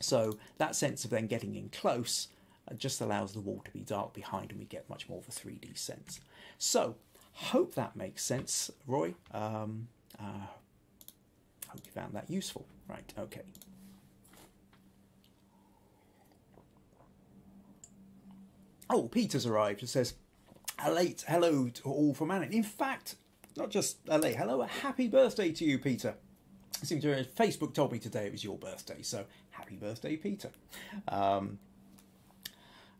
So that sense of then getting in close uh, just allows the wall to be dark behind and we get much more of a 3D sense. So hope that makes sense, Roy. Um, uh, hope you found that useful. Right, okay. Oh, Peter's arrived and says, a late hello to all from Alan. In fact, not just a late hello, a happy birthday to you, Peter. I seem to Facebook told me today it was your birthday, so happy birthday, Peter. Um,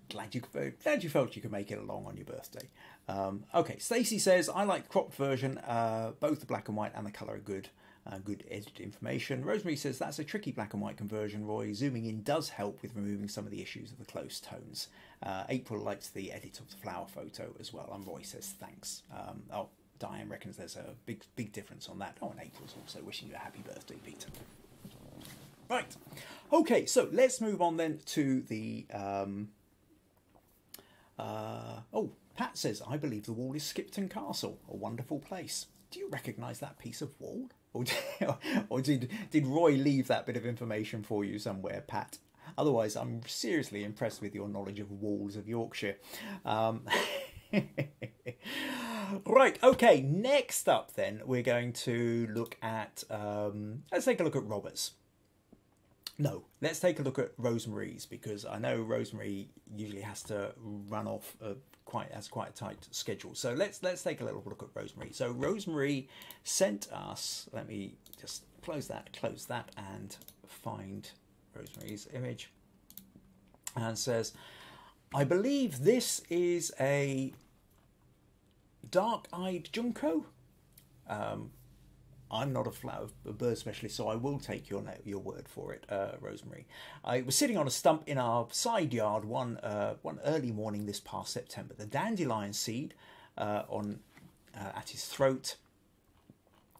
glad you glad you felt you could make it along on your birthday. Um, okay, Stacy says I like the cropped version. Uh, both the black and white and the color are good. Uh, good edited information. Rose-Marie says that's a tricky black and white conversion, Roy. Zooming in does help with removing some of the issues of the close tones. Uh, April likes the edit of the flower photo as well, and Roy says thanks. Um, oh, Diane reckons there's a big, big difference on that. Oh, and April's also wishing you a happy birthday, Peter. Right. Okay, so let's move on then to the. Um, uh, oh, Pat says, I believe the wall is Skipton Castle, a wonderful place. Do you recognise that piece of wall? (laughs) Or, or did, did Roy leave that bit of information for you somewhere, Pat? Otherwise, I'm seriously impressed with your knowledge of walls of Yorkshire. Um, (laughs) right, okay, next up then, we're going to look at, um, let's take a look at Roberts. No, let's take a look at Rose-Marie's because I know Rose-Marie usually has to run off uh, quite has quite a tight schedule. So let's let's take a little look at Rose-Marie. So Rose-Marie sent us. Let me just close that, close that, and find Rose-Marie's image. And says, I believe this is a dark-eyed junco. Um, I'm not a flower a bird specialist, so I will take your your word for it, uh, Rose-Marie. I was sitting on a stump in our side yard one uh, one early morning this past September. The dandelion seed uh, on uh, at his throat.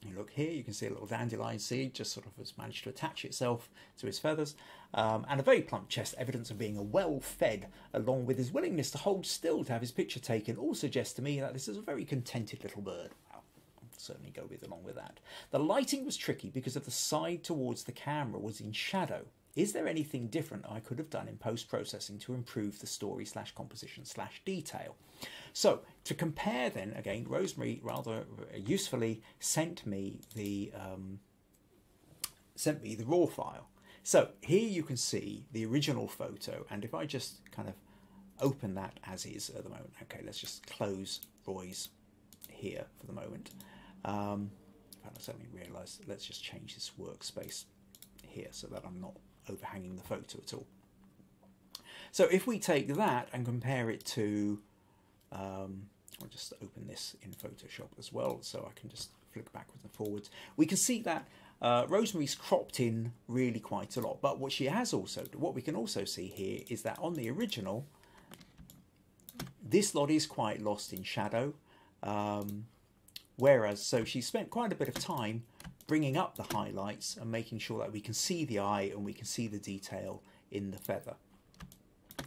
You look here, you can see a little dandelion seed just sort of has managed to attach itself to his feathers, um, and a very plump chest, evidence of being a well-fed, along with his willingness to hold still to have his picture taken, all suggests to me that this is a very contented little bird certainly go with along with that. The lighting was tricky because of the side towards the camera was in shadow. Is there anything different I could have done in post-processing to improve the story slash composition slash detail? So to compare then, again, Rose-Marie rather usefully sent me the um, sent me the raw file. So here you can see the original photo, and if I just kind of open that as is at the moment, okay, let's just close Roy's here for the moment. Um, suddenly realised let's just change this workspace here so that I'm not overhanging the photo at all. So if we take that and compare it to, um, I'll just open this in Photoshop as well so I can just flick backwards and forwards. We can see that uh, Rose-Marie's cropped in really quite a lot, but what she has also, what we can also see here is that on the original, this lot is quite lost in shadow. Um, Whereas, so she spent quite a bit of time bringing up the highlights and making sure that we can see the eye and we can see the detail in the feather,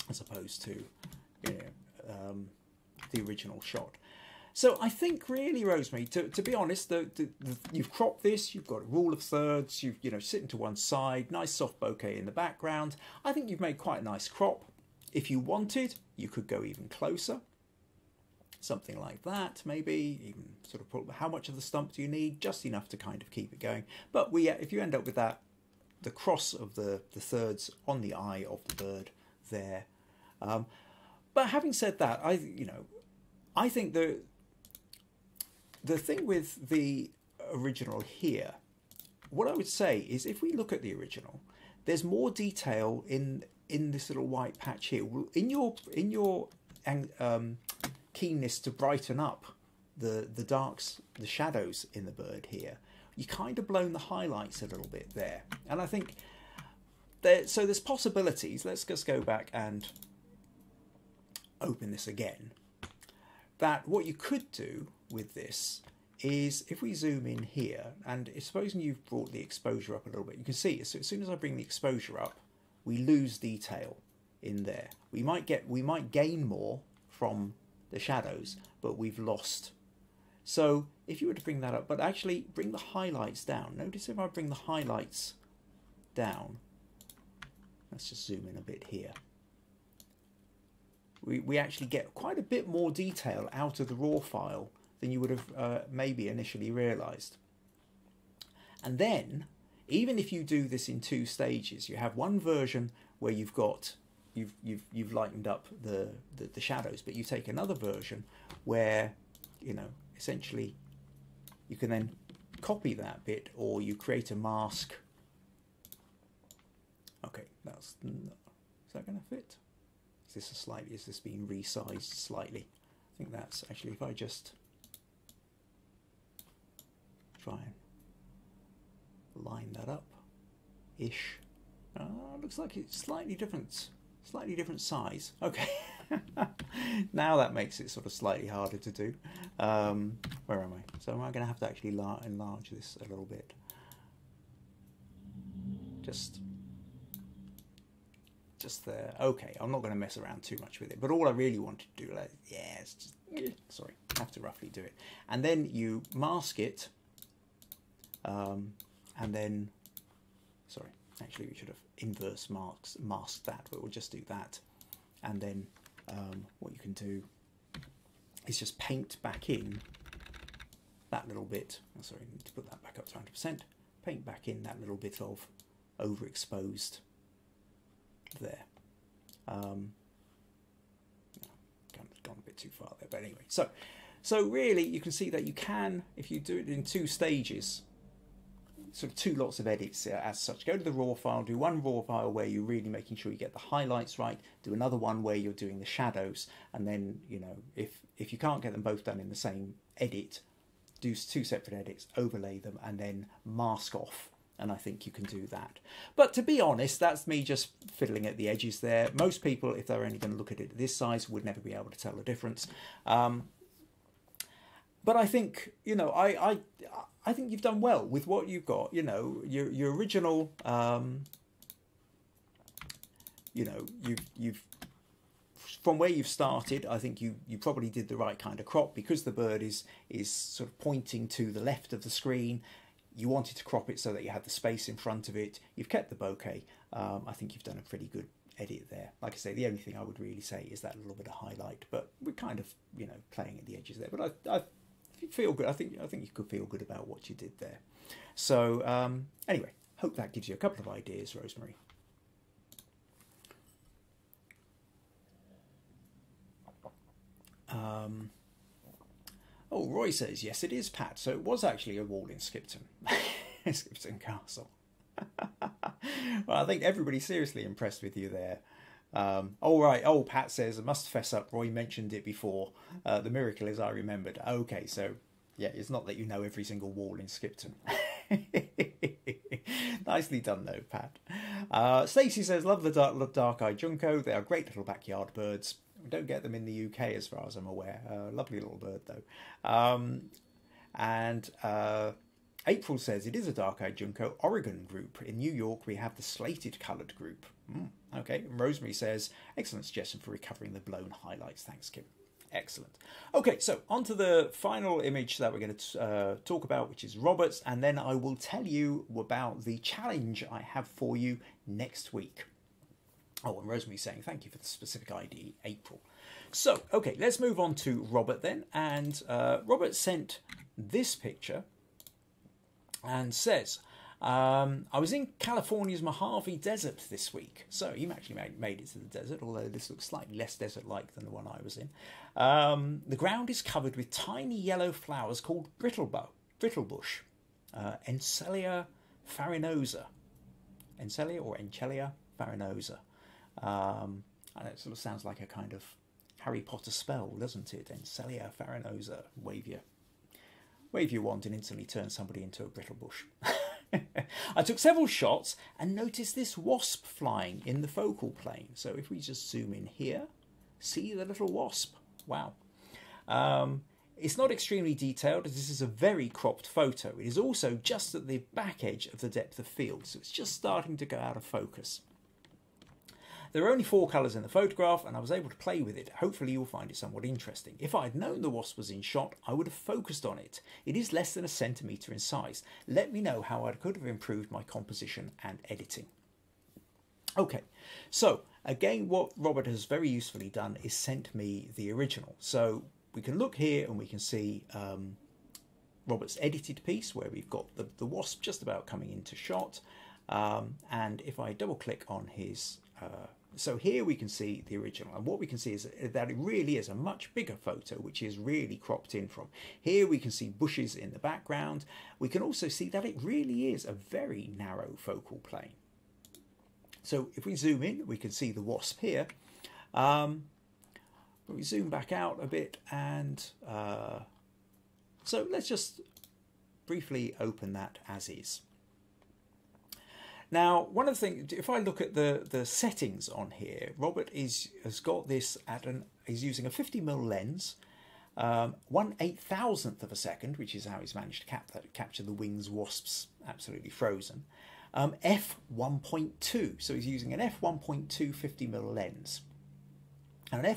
as opposed to you know, um, the original shot. So I think really, Rose-Marie, to, to be honest, the, the, the, you've cropped this, you've got a rule of thirds, you've you know sitting to one side, nice soft bokeh in the background. I think you've made quite a nice crop. If you wanted, you could go even closer something like that maybe even sort of how much of the stump do you need? Just enough to kind of keep it going. But we if you end up with that the cross of the the thirds on the eye of the bird there um, but having said that i you know i think the the thing with the original here what i would say is if we look at the original there's more detail in in this little white patch here. In your in your um, keenness to brighten up the the darks, the shadows in the bird here. You kind of blown the highlights a little bit there, and I think there. So there's possibilities. Let's just go back and open this again. That what you could do with this is if we zoom in here, and supposing you've brought the exposure up a little bit, you can see so as soon as I bring the exposure up, we lose detail in there. We might get we might gain more from the shadows, but we've lost. So if you were to bring that up, but actually bring the highlights down. Notice if I bring the highlights down, let's just zoom in a bit here. We, we actually get quite a bit more detail out of the raw file than you would have uh, maybe initially realized. And then, even if you do this in two stages, you have one version where you've got you've you've you've lightened up the, the, the shadows, but you take another version where you know essentially you can then copy that bit or you create a mask. Okay, that's is that going to fit? Is this a slightly? Is this being resized slightly? I think that's actually if I just try and line that up ish. Uh, looks like it's slightly different, slightly different size. Okay, (laughs) now that makes it sort of slightly harder to do. Um, where am I? So am I going to have to actually enlarge this a little bit? Just, just there. Okay, I'm not going to mess around too much with it. But all I really want to do, like, yeah, just, sorry, I have to roughly do it. And then you mask it um, and then, sorry, actually we should have inverse marks, mask that, but we'll just do that. And then um, what you can do is just paint back in that little bit. Oh, sorry, need to put that back up to 100%. Paint back in that little bit of overexposed there. Um, gone a bit too far there, but anyway. So, so really, you can see that you can, if you do it in two stages, sort of two lots of edits uh, as such. Go to the raw file, do one raw file where you're really making sure you get the highlights right, do another one where you're doing the shadows, and then, you know, if, if you can't get them both done in the same edit, do two separate edits, overlay them, and then mask off. And I think you can do that. But to be honest, that's me just fiddling at the edges there. Most people, if they're only going to look at it this size, would never be able to tell the difference. Um, but I think you know I, I I think you've done well with what you've got. You know, your your original, um, you know, you've you've from where you've started. I think you you probably did the right kind of crop because the bird is is sort of pointing to the left of the screen. You wanted to crop it so that you had the space in front of it. You've kept the bokeh. Um, I think you've done a pretty good edit there. Like I say, the only thing I would really say is that little bit of highlight, but we're kind of you know playing at the edges there. But I, I feel good. I think I think you could feel good about what you did there. So um, anyway, hope that gives you a couple of ideas, Rose-Marie. Um, oh, Roy says yes, it is Pat. So it was actually a wall in Skipton, (laughs) Skipton Castle. (laughs) well, I think everybody's seriously impressed with you there. Um, all right. Oh, Pat says, I must fess up. Roy mentioned it before. Uh, the miracle is I remembered. Okay, so yeah, it's not that you know every single wall in Skipton. (laughs) Nicely done, though, Pat. Uh, Stacey says, Love the dark, dark eyed junco. They are great little backyard birds. We don't get them in the UK, as far as I'm aware. Uh, lovely little bird, though. Um, and uh, April says, It is a dark eyed junco Oregon group. In New York, we have the slated coloured group. Mm. Okay, Rose-Marie says, excellent suggestion for recovering the blown highlights. Thanks, Kim. Excellent. Okay, so on to the final image that we're going to uh, talk about, which is Roberts, and then I will tell you about the challenge I have for you next week. Oh, and Rose-Marie saying thank you for the specific ID, April. So, okay, let's move on to Robert then. And uh, Robert sent this picture and says, um, I was in California's Mojave Desert this week, so you actually made, made it to the desert, although this looks slightly less desert-like than the one I was in. Um, the ground is covered with tiny yellow flowers called brittlebush, uh, Encelia farinosa. Encelia or Encelia farinosa. Um, and it sort of sounds like a kind of Harry Potter spell, doesn't it? Encelia farinosa. Wave your, wave your wand and instantly turn somebody into a brittle bush. (laughs) I took several shots and noticed this wasp flying in the focal plane. So if we just zoom in here, see the little wasp. Wow. Um, it's not extremely detailed as this is a very cropped photo. It is also just at the back edge of the depth of field, so it's just starting to go out of focus. There are only four colours in the photograph and I was able to play with it. Hopefully you'll find it somewhat interesting. If I had known the wasp was in shot, I would have focused on it. It is less than a centimetre in size. Let me know how I could have improved my composition and editing. Okay, so again, what Robert has very usefully done is sent me the original. So we can look here and we can see um, Robert's edited piece where we've got the, the wasp just about coming into shot. Um, and if I double click on his, uh, so here we can see the original. And what we can see is that it really is a much bigger photo, which is really cropped in from. Here we can see bushes in the background. We can also see that it really is a very narrow focal plane. So if we zoom in, we can see the wasp here. Um, we zoom back out a bit and uh, so let's just briefly open that as is. Now, one of the things, if I look at the, the settings on here, Robert is has got this at an, he's using a 50 mm lens, um, one eight thousandth of a second, which is how he's managed to cap that, capture the wings wasps absolutely frozen. Um, f1.2, so he's using an f1.2 50 mm lens. And an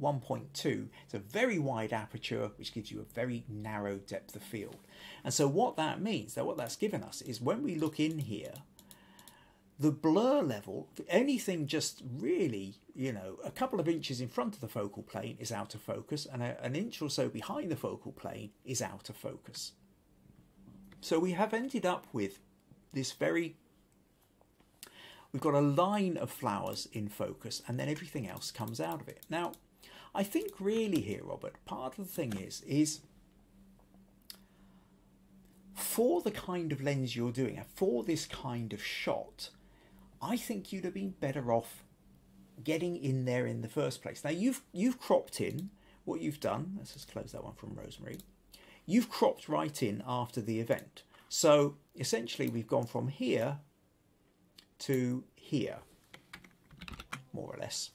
f1.2 is a very wide aperture, which gives you a very narrow depth of field. And so what that means, that what that's given us, is when we look in here, the blur level, anything just really, you know, a couple of inches in front of the focal plane is out of focus, and a, an inch or so behind the focal plane is out of focus. So we have ended up with this very, we've got a line of flowers in focus, and then everything else comes out of it. Now, I think really here, Robert, part of the thing is, is for the kind of lens you're doing, for this kind of shot, I think you'd have been better off getting in there in the first place. Now you've you've cropped in what you've done. Let's just close that one from Rose-Marie. You've cropped right in after the event. So essentially we've gone from here to here, more or less.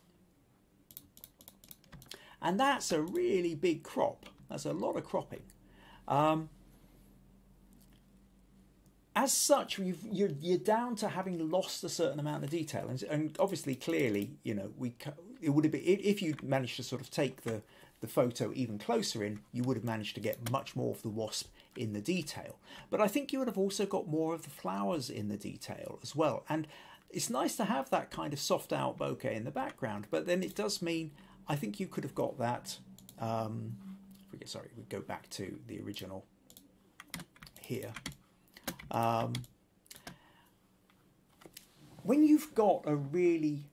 And that's a really big crop. That's a lot of cropping. Um, as such, you're, you're down to having lost a certain amount of detail, and, and obviously, clearly, you know, we it would have been if you managed to sort of take the the photo even closer in, you would have managed to get much more of the wasp in the detail. But I think you would have also got more of the flowers in the detail as well. And it's nice to have that kind of soft out bokeh in the background, but then it does mean I think you could have got that. Um, sorry, we go back to the original here. Um, when you've got a really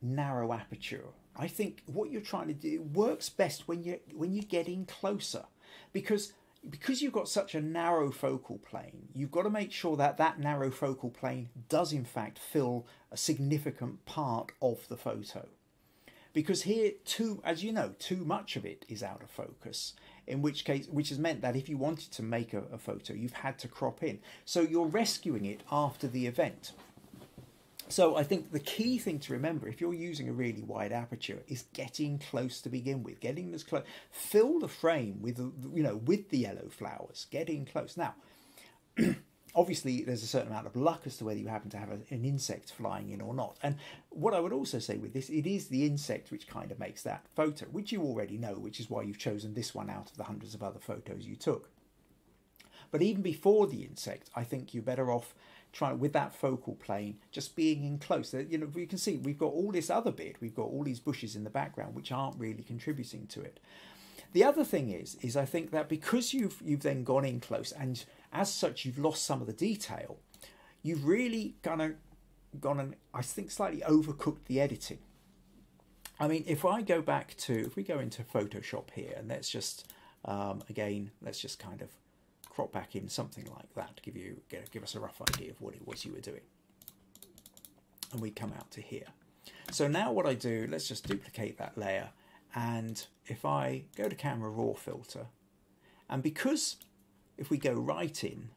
narrow aperture, I think what you're trying to do works best when you when you're getting closer, because because you've got such a narrow focal plane, you've got to make sure that that narrow focal plane does in fact fill a significant part of the photo. Because here, too, as you know, too much of it is out of focus in which case, which has meant that if you wanted to make a, a photo, you've had to crop in. So you're rescuing it after the event. So I think the key thing to remember if you're using a really wide aperture is getting close to begin with, getting as close, fill the frame with you know with the yellow flowers, getting close. Now (clears throat) obviously there's a certain amount of luck as to whether you happen to have a, an insect flying in or not. And what I would also say with this, it is the insect which kind of makes that photo, which you already know, which is why you've chosen this one out of the hundreds of other photos you took. But even before the insect, I think you're better off trying with that focal plane, just being in close. You know, you can see we've got all this other bit, we've got all these bushes in the background which aren't really contributing to it. The other thing is, is I think that because you've you've then gone in close and as such you've lost some of the detail, you've really kind of gone and I think slightly overcooked the editing. I mean, if I go back to, if we go into Photoshop here and let's just, um, again, let's just kind of crop back in something like that to give you, give us a rough idea of what it was you were doing. And we come out to here. So now what I do, let's just duplicate that layer and if I go to camera raw filter, and because if we go right in,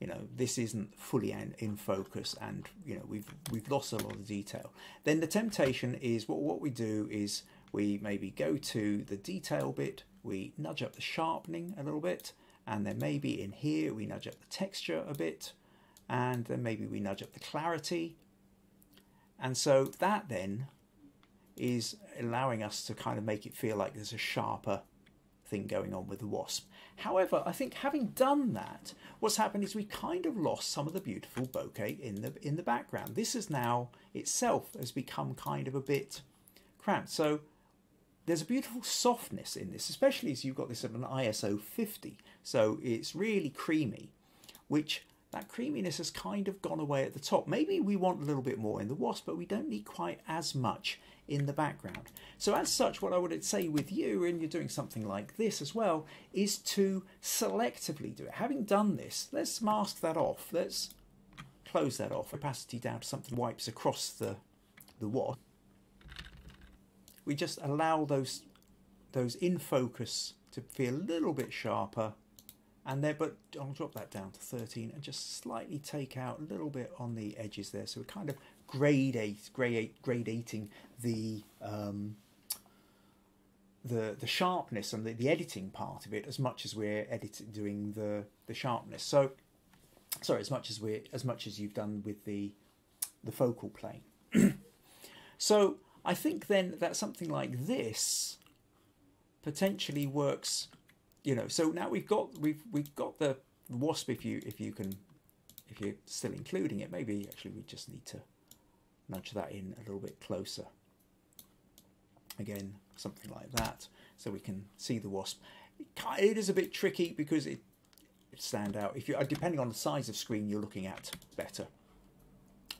you know, this isn't fully in, focus and, you know, we've, we've lost a lot of detail, then the temptation is what, what we do is we maybe go to the detail bit, we nudge up the sharpening a little bit, and then maybe in here we nudge up the texture a bit, and then maybe we nudge up the clarity, And so that then is allowing us to kind of make it feel like there's a sharper thing going on with the wasp. However, I think having done that, what's happened is we kind of lost some of the beautiful bokeh in the in the background. This is now itself has become kind of a bit cramped. So there's a beautiful softness in this, especially as you've got this at an ISO 50. So it's really creamy, which that creaminess has kind of gone away at the top. Maybe we want a little bit more in the wasp, but we don't need quite as much in the background. So as such, what I would say with you, and you're doing something like this as well, is to selectively do it. Having done this, let's mask that off. Let's close that off. Opacity down to something wipes across the, the wasp. We just allow those, those in focus to feel a little bit sharper and there but I'll drop that down to 13 and just slightly take out a little bit on the edges there so we're kind of grade eight, grade gradating the um, the the sharpness and the, the editing part of it as much as we're editing doing the the sharpness so sorry as much as we're as much as you've done with the the focal plane (clears throat) so I think then that something like this potentially works you know, so now we've got we've we've got the wasp. If you if you can, if you're still including it, maybe actually we just need to nudge that in a little bit closer. Again, something like that, so we can see the wasp. It is a bit tricky because it, stand out. If you depending on the size of screen you're looking at, better.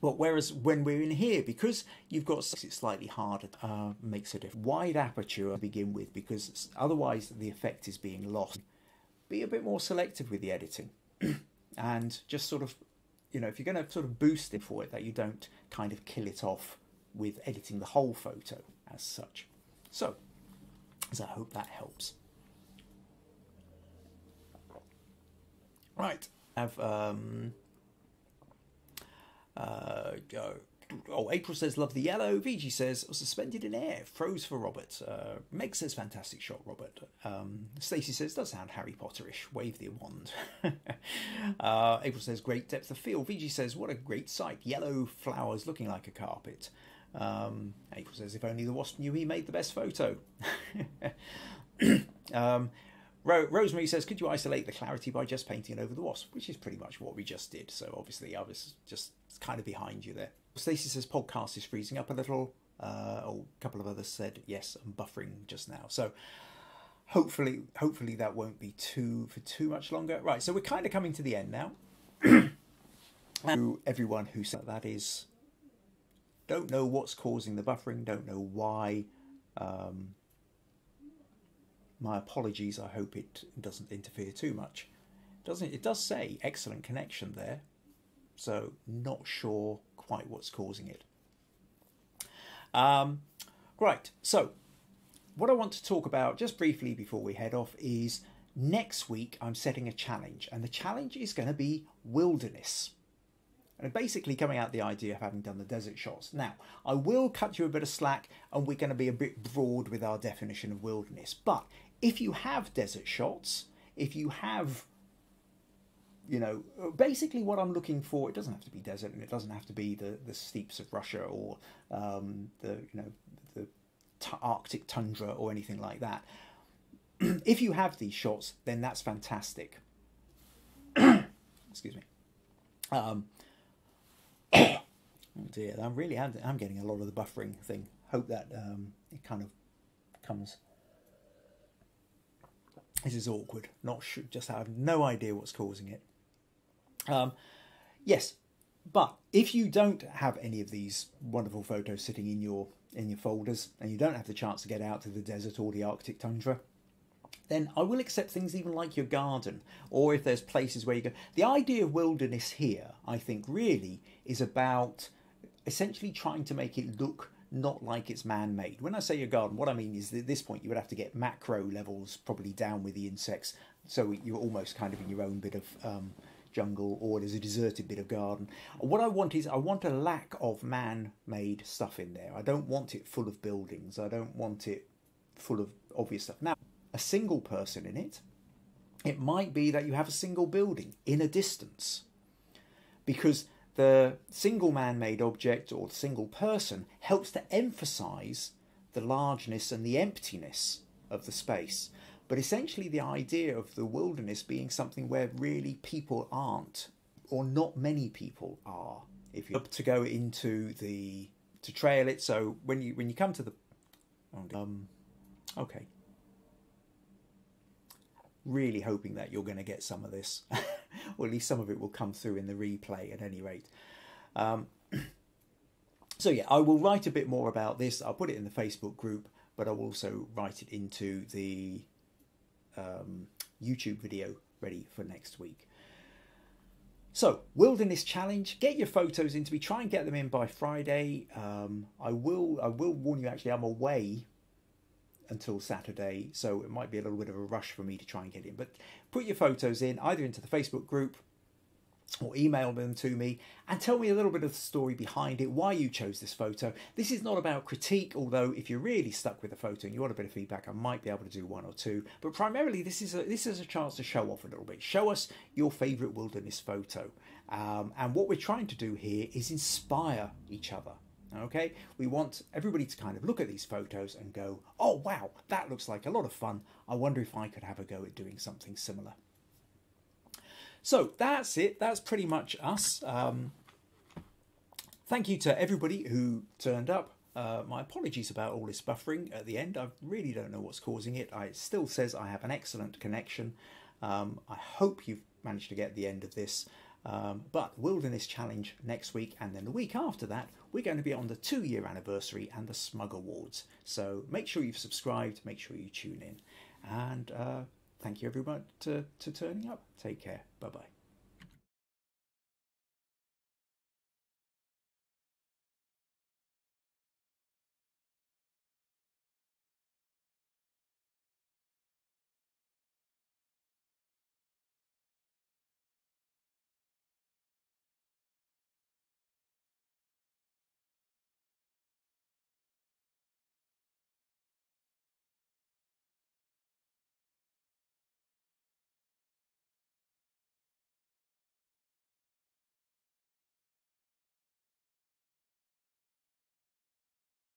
But whereas when we're in here, because you've got it's slightly harder, uh, makes a difference. Wide aperture to begin with, because otherwise the effect is being lost. Be a bit more selective with the editing, (clears throat) and just sort of, you know, if you're going to sort of boost it for it, that you don't kind of kill it off with editing the whole photo as such. So, so I hope that helps. Right, have um, uh, oh, April says, love the yellow. VG says, suspended in air, froze for Robert. Uh, Meg says, fantastic shot, Robert. Um, Stacey says, does sound Harry Potterish. Wave the wand. (laughs) uh, April says, great depth of field. VG says, what a great sight. Yellow flowers looking like a carpet. Um, April says, if only the wasp knew he made the best photo. (laughs) um, Ro- Rose-Marie says, could you isolate the clarity by just painting it over the wasp? Which is pretty much what we just did. So obviously I was just kind of behind you there. Stacey says podcast is freezing up a little. Uh, oh, a couple of others said yes, I'm buffering just now. So hopefully, hopefully that won't be too for too much longer. Right, so we're kind of coming to the end now. (coughs) to everyone who said that is don't know what's causing the buffering, don't know why. Um, my apologies. I hope it doesn't interfere too much. Doesn't it? Does say excellent connection there, so not sure quite what's causing it. Um, right. So, what I want to talk about just briefly before we head off is next week I'm setting a challenge, and the challenge is going to be wilderness. And basically coming out the idea of having done the desert shots. Now, I will cut you a bit of slack and we're going to be a bit broad with our definition of wilderness. But if you have desert shots, if you have you know, basically what I'm looking for, it doesn't have to be desert and it doesn't have to be the, the steppes of Russia or um, the, you know, the Arctic tundra or anything like that. (clears throat) if you have these shots, then that's fantastic. (clears throat) Excuse me. Um, (coughs) oh dear, I'm really, I'm getting a lot of the buffering thing. Hope that um, it kind of comes this is awkward. Not sure, just have no idea what's causing it. Um, yes, but if you don't have any of these wonderful photos sitting in your in your folders, and you don't have the chance to get out to the desert or the Arctic tundra, then I will accept things even like your garden, or if there's places where you go. The idea of wilderness here, I think, really is about essentially trying to make it look not like it's man-made. When I say your garden, what I mean is that at this point you would have to get macro levels probably down with the insects, so you're almost kind of in your own bit of um, jungle or there's a deserted bit of garden. What I want is I want a lack of man-made stuff in there. I don't want it full of buildings. I don't want it full of obvious stuff. Now, a single person in it, it might be that you have a single building in a distance because the single man made object or single person helps to emphasize the largeness and the emptiness of the space. But essentially, the idea of the wilderness being something where really people aren't, or not many people are, if you to go into the to trail it. So when you when you come to the um, okay, really hoping that you're going to get some of this, (laughs) or at least some of it will come through in the replay. At any rate. Um, (clears throat) so yeah, I will write a bit more about this. I'll put it in the Facebook group, but I'll also write it into the um, YouTube video ready for next week. So, Wilderness Challenge, get your photos into me. Try and get them in by Friday. Um, I will. I will warn you. Actually, I'm away until Saturday, so it might be a little bit of a rush for me to try and get in. But put your photos in either into the Facebook group or email them to me and tell me a little bit of the story behind it, why you chose this photo. This is not about critique, although if you're really stuck with the photo and you want a bit of feedback, I might be able to do one or two. But primarily, this is a, this is a chance to show off a little bit. Show us your favourite wilderness photo. Um, and what we're trying to do here is inspire each other. Okay, we want everybody to kind of look at these photos and go, oh wow, that looks like a lot of fun. I wonder if I could have a go at doing something similar. So that's it. That's pretty much us. Um, thank you to everybody who turned up. Uh, my apologies about all this buffering at the end. I really don't know what's causing it. I, it still says I have an excellent connection. Um, I hope you've managed to get the end of this. Um, but Wilderness Challenge next week, and then the week after that, we're going to be on the two year anniversary and the Smug Awards. So make sure you've subscribed, make sure you tune in. And uh, thank you everyone to, to turning up. Take care. Bye bye.